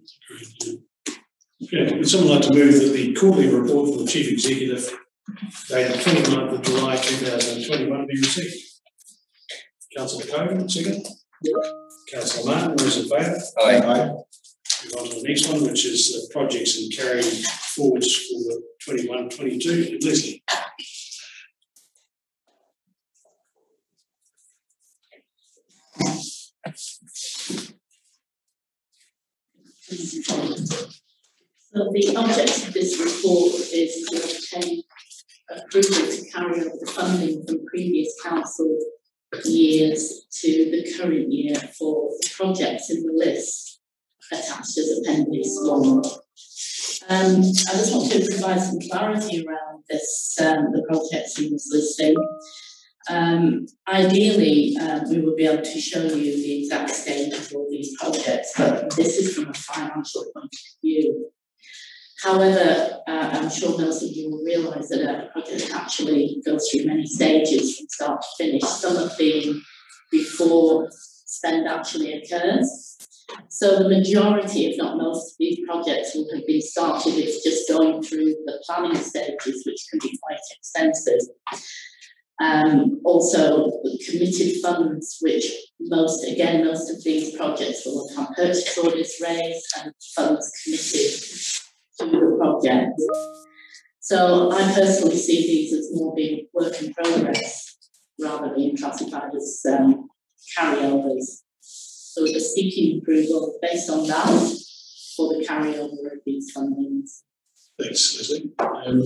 B: Okay, would someone like to move that the quarterly report from the chief executive dated 29th of July two thousand and twenty-one be received? Councillor Cohen, second. Councillor Martin, those in favour?
F: Aye.
B: Move on to the next one, which is the projects and carrying forwards for the 21-22. Leslie.
J: The object of this report is to obtain approval to carry over the funding from previous council years to the current year for projects in the list attached as appendix one. Um, I just want to provide some clarity around this, um, the projects in this listing. Um, ideally, um, we will be able to show you the exact stage of all these projects, but this is from a financial point of view. However, uh, I'm sure most of you will realise that a project actually goes through many stages from start to finish, some of being before spend actually occurs. So the majority, if not most, of these projects will have been started, it's just going through the planning stages, which can be quite extensive. Um, also, committed funds, which most, again, most of these projects will have purchase orders raised and funds committed to the project. So I personally see these as more being work in progress rather than being classified as um, carryovers. So we're seeking approval based on that for the carryover of these fundings.
B: Thanks, Leslie. Um,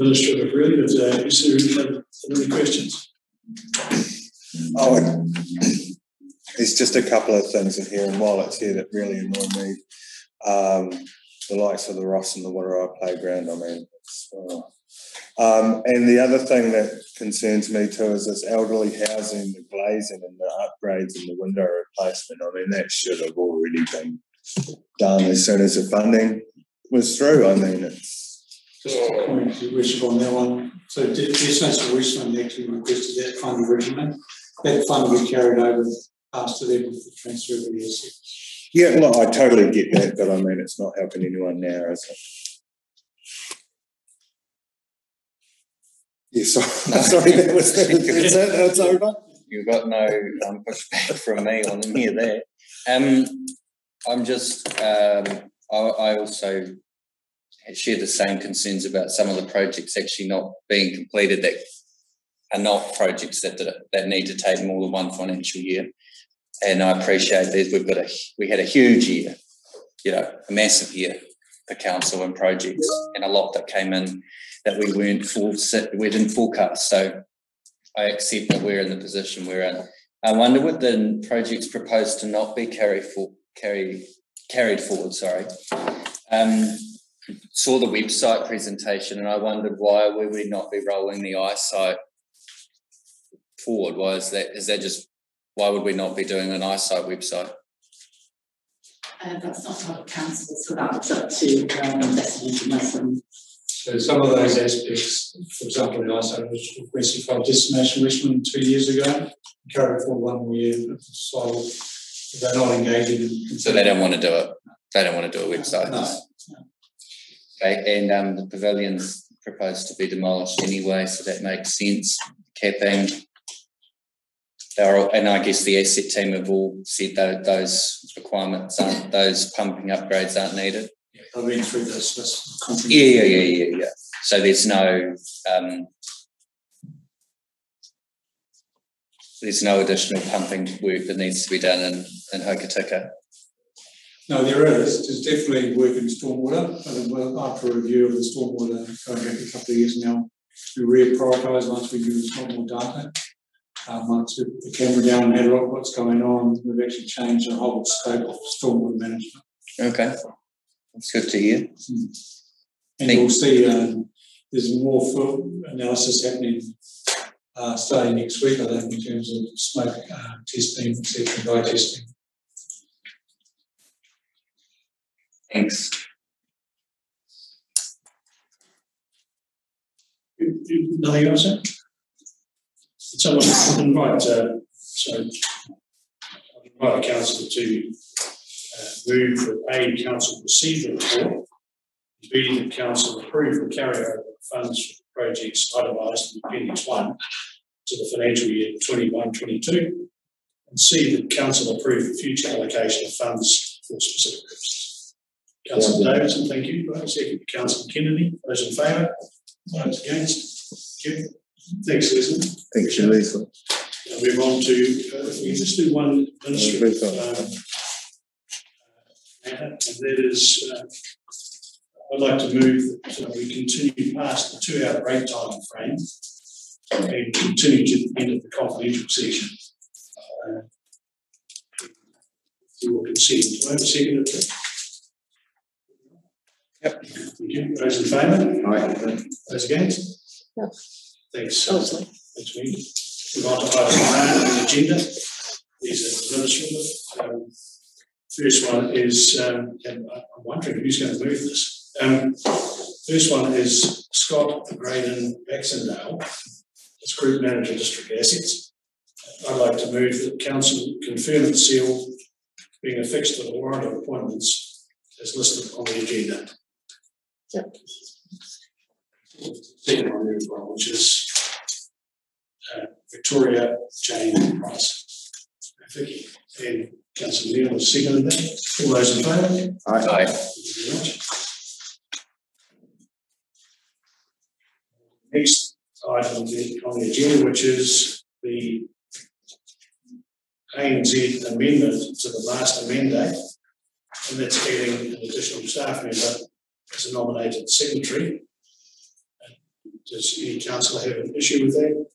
B: Minister of Really, is there any questions?
D: Oh, and there's just a couple of things in here, and while it's here that really annoy me, um, the likes of the Ross and the Whataroa playground, I mean, oh. Um, and the other thing that concerns me too is this elderly housing, the glazing and the upgrades and the window replacement. I mean, that should have already been done as soon as the funding was through. I mean, it's,
E: Just a comment to worship on that one. So De- Destination Westland actually requested that fund originally. That fund we carried over to them with the transfer of the assets.
D: Yeah, look, I totally get that, but I mean, it's not helping anyone now, is it? Yeah, sorry, sorry, that was, that's that's over.
F: You've got no um, pushback from me on any of that. Um, I'm just, um, I, I also share the same concerns about some of the projects actually not being completed that are not projects that, that, that need to take more than one financial year. And I appreciate that we've got a, we had a huge year, you know, a massive year for council and projects and a lot that came in that we weren't full, we didn't forecast. So I accept that we're in the position we're in. I wonder would the projects proposed to not be carried for, carry, carried forward, sorry. Um, saw the website presentation and I wondered why we would not be rolling the i-SITE forward? Why is that? Is that just why would we not be doing an i-SITE website?
J: Uh, that's not part of council, so that's up to um, investment investment.
E: So some of those aspects, for example, the ISO was requested from Destination Richmond two years ago, carried forward one year, so they're not engaging in.
F: So they don't want to do it. They don't want to do a website.
E: No.
F: Okay, and um, the pavilion's proposed to be demolished anyway, so that makes sense. Capping. They're and I guess the asset team have all said tho- those requirements aren't, those pumping upgrades aren't needed.
B: I read through this.
F: Yeah, yeah, yeah, yeah, yeah. So there's no, um, there's no additional pumping work that needs to be done in, in Hokitika.
E: No, there is, there's definitely work in stormwater, and well, after a review of the stormwater going back a couple of years now, we reprioritise once we do a lot more data. Um, once we put the camera down and had a look at what's going on, we've actually changed the whole scope of stormwater management.
F: Okay, that's good to hear.
E: And you'll see, um, there's more full analysis happening, uh, starting next week, I think, in terms of smoke, uh, testing, et cetera, dye testing.
F: Thanks.
B: Nothing else, sir? So I can invite, uh, so I can invite the council to uh, move that A, council the report. B, the council approve the carryover of funds for projects itemised in appendix one to the financial year 21-22, And C, that council approve the future allocation of funds for specific purposes. Councillor Davidson, thank you. Second, Councillor Kennedy, those in favour? Those against? Thank you. Thanks, Leslie.
D: Thanks, Lisa.
B: Now move on to, uh, if we can just do one administrative,
D: Please,
B: um, and that is, uh, I'd like to move that uh, we continue past the two-hour break time frame and continue to the end of the confidential session. Uh, you will consent, do I have a second of that? Yep. Thank you. Those in favour?
I: Aye.
B: Those against?
K: No.
B: Thanks. Uh. Thanks, Wendy. Move on to item nine on the agenda. These are administrative. Um, First one is, um, and I'm wondering who's going to move this. Um, First one is Scott Graydon Baxendale, as Group Manager District Assets. I'd like to move that council confirm the seal being affixed to the warrant of appointments as listed on the agenda.
K: Yep.
B: Second one there as well, which is uh, Victoria Jane Price. Vicky and councillor Neale has seconded that. All those in favour?
F: Aye.
B: Thank you very much. Next item on the, on the agenda, which is the ANZ amendment to the master mandate. And that's adding an additional staff member as a nominated secretary. Does any councillor have an issue with that?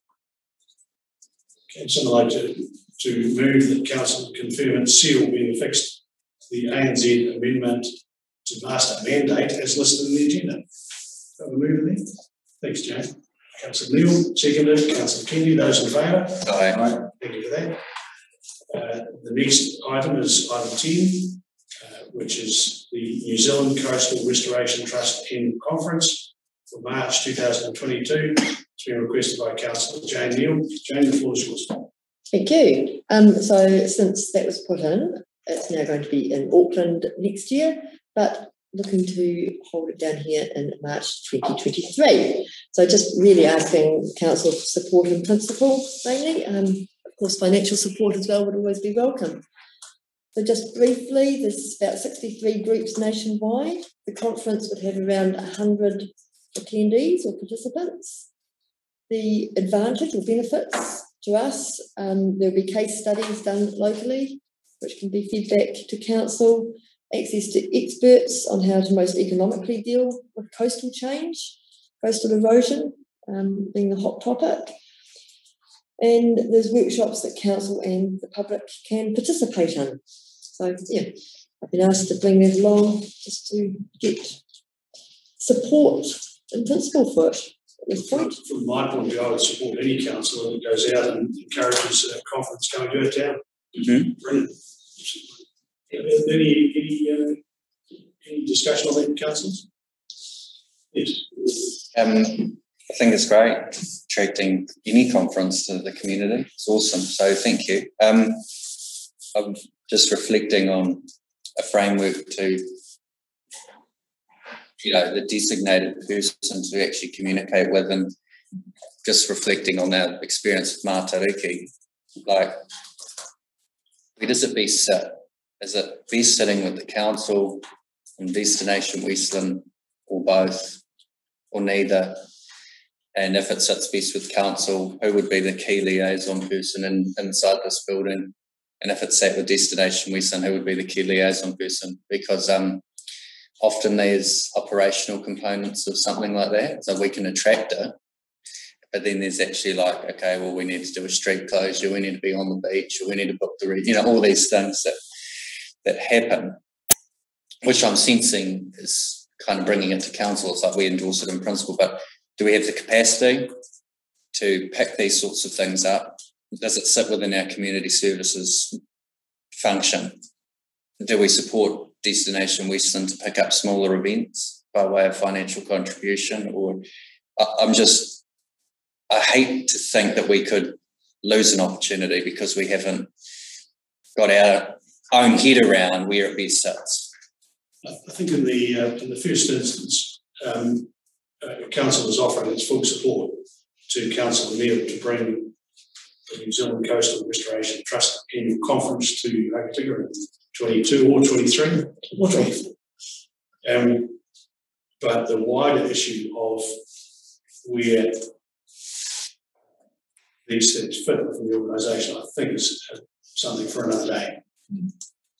B: Okay, someone like to, to move that council confirm and seal being affixed to the ANZ amendment to master mandate as listed in the agenda. Have a move there? Thanks, Jane. Councillor Neale, seconded. Councillor Kennedy, those in favour?
F: Aye.
B: Thank you for that. Uh, the next item is item ten, uh, which is the New Zealand Coastal Restoration Trust Annual Conference for March two thousand and twenty-two. It's been requested by councillor Jane Neale. Jane, the floor is yours.
K: Thank you. Um, so since that was put in, it's now going to be in Auckland next year. But looking to hold it down here in March 2023. So just really asking council for support in principle mainly. Um, of course, financial support as well would always be welcome. So just briefly, there's about 63 groups nationwide. The conference would have around 100 attendees or participants. The advantage or benefits to us, um, there'll be case studies done locally, which can be fed back to council, access to experts on how to most economically deal with coastal change, coastal erosion um, being the hot topic. And there's workshops that council and the public can participate in. So yeah, I've been asked to bring that along just to get support in principle for it at this point.
B: From my point of view, I would support any council that goes out and encourages a conference coming to our town.
F: Mhm.
B: Brilliant. Any, any, uh, any discussion on that, councillors? Yes.
F: Um, I think it's great attracting any conference to the community. It's awesome. So thank you. Um, I'm just reflecting on a framework to, you know, the designated person to actually communicate with and just reflecting on our experience with Matariki, like, where does it best sit? Is it best sitting with the council and Destination Westland or both or neither? And if it sits best with council, who would be the key liaison person in, inside this building? And if it sat with Destination Westland, who would be the key liaison person? Because um, often there's operational components of something like that, so we can attract it. But then there's actually like, okay, well, we need to do a street closure, we need to be on the beach, or we need to book the, re- you know, all these things that that happen, which I'm sensing is kind of bringing it to council. It's like we endorse it in principle, but do we have the capacity to pick these sorts of things up? Does it sit within our community services function? Do we support Destination Westland to pick up smaller events by way of financial contribution. Or I'm just, I hate to think that we could lose an opportunity because we haven't got our own head around where it best sits.
B: I think in the uh, in the first instance, um, uh, council is offering its full support to council and mayor to bring the New Zealand Coastal Restoration Trust annual conference to Aotearoa 22 or 23 or 24. Um, but the wider issue of where these things fit within the organisation, I think, is something for another day. Mm.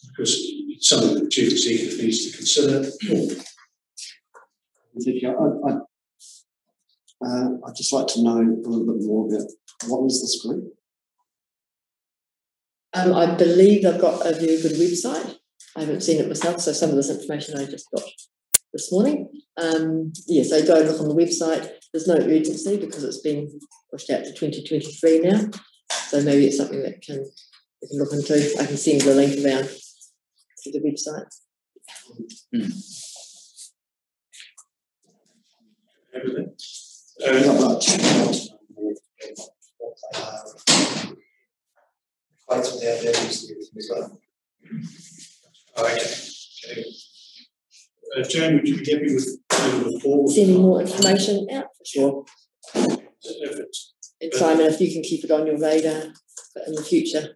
B: Because it's something that the chief executive needs to consider.
C: I, I, uh, I'd just like to know a little bit more about what is this group?
K: Um, I believe they've got a very good website. I haven't seen it myself, so some of this information I just got this morning. Um, yeah, so go look on the website. There's no urgency because it's been pushed out to 2023 now. So maybe it's something that can we can look into. I can send the link around to the website.
B: Everything.
C: Not
B: Um,
C: much. Fights with our values as well.
B: okay. okay. Uh, Joan, would you be happy with doing the report?
K: Sending more information out for sure.
B: If it's,
K: And Simon, if you can keep it on your radar for in the future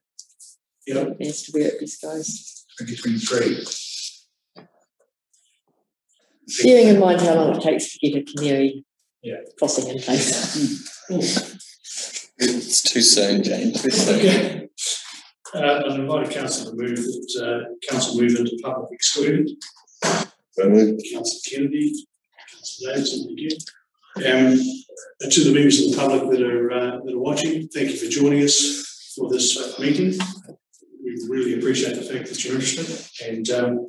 B: you know,
K: as to where it best goes.
B: twenty twenty-three.
K: Bearing in mind how long it takes to get a canary
B: Yeah.
K: crossing in place.
F: It's too soon, Jane, too soon.
B: Uh, I've invited council to move, that, uh, council move into public excluded.
D: So moved.
B: Councillor Kennedy, Councillor Davidson, thank you. Um, to the members of the public that are, uh, that are watching, thank you for joining us for this meeting. We really appreciate the fact that you're interested and, um,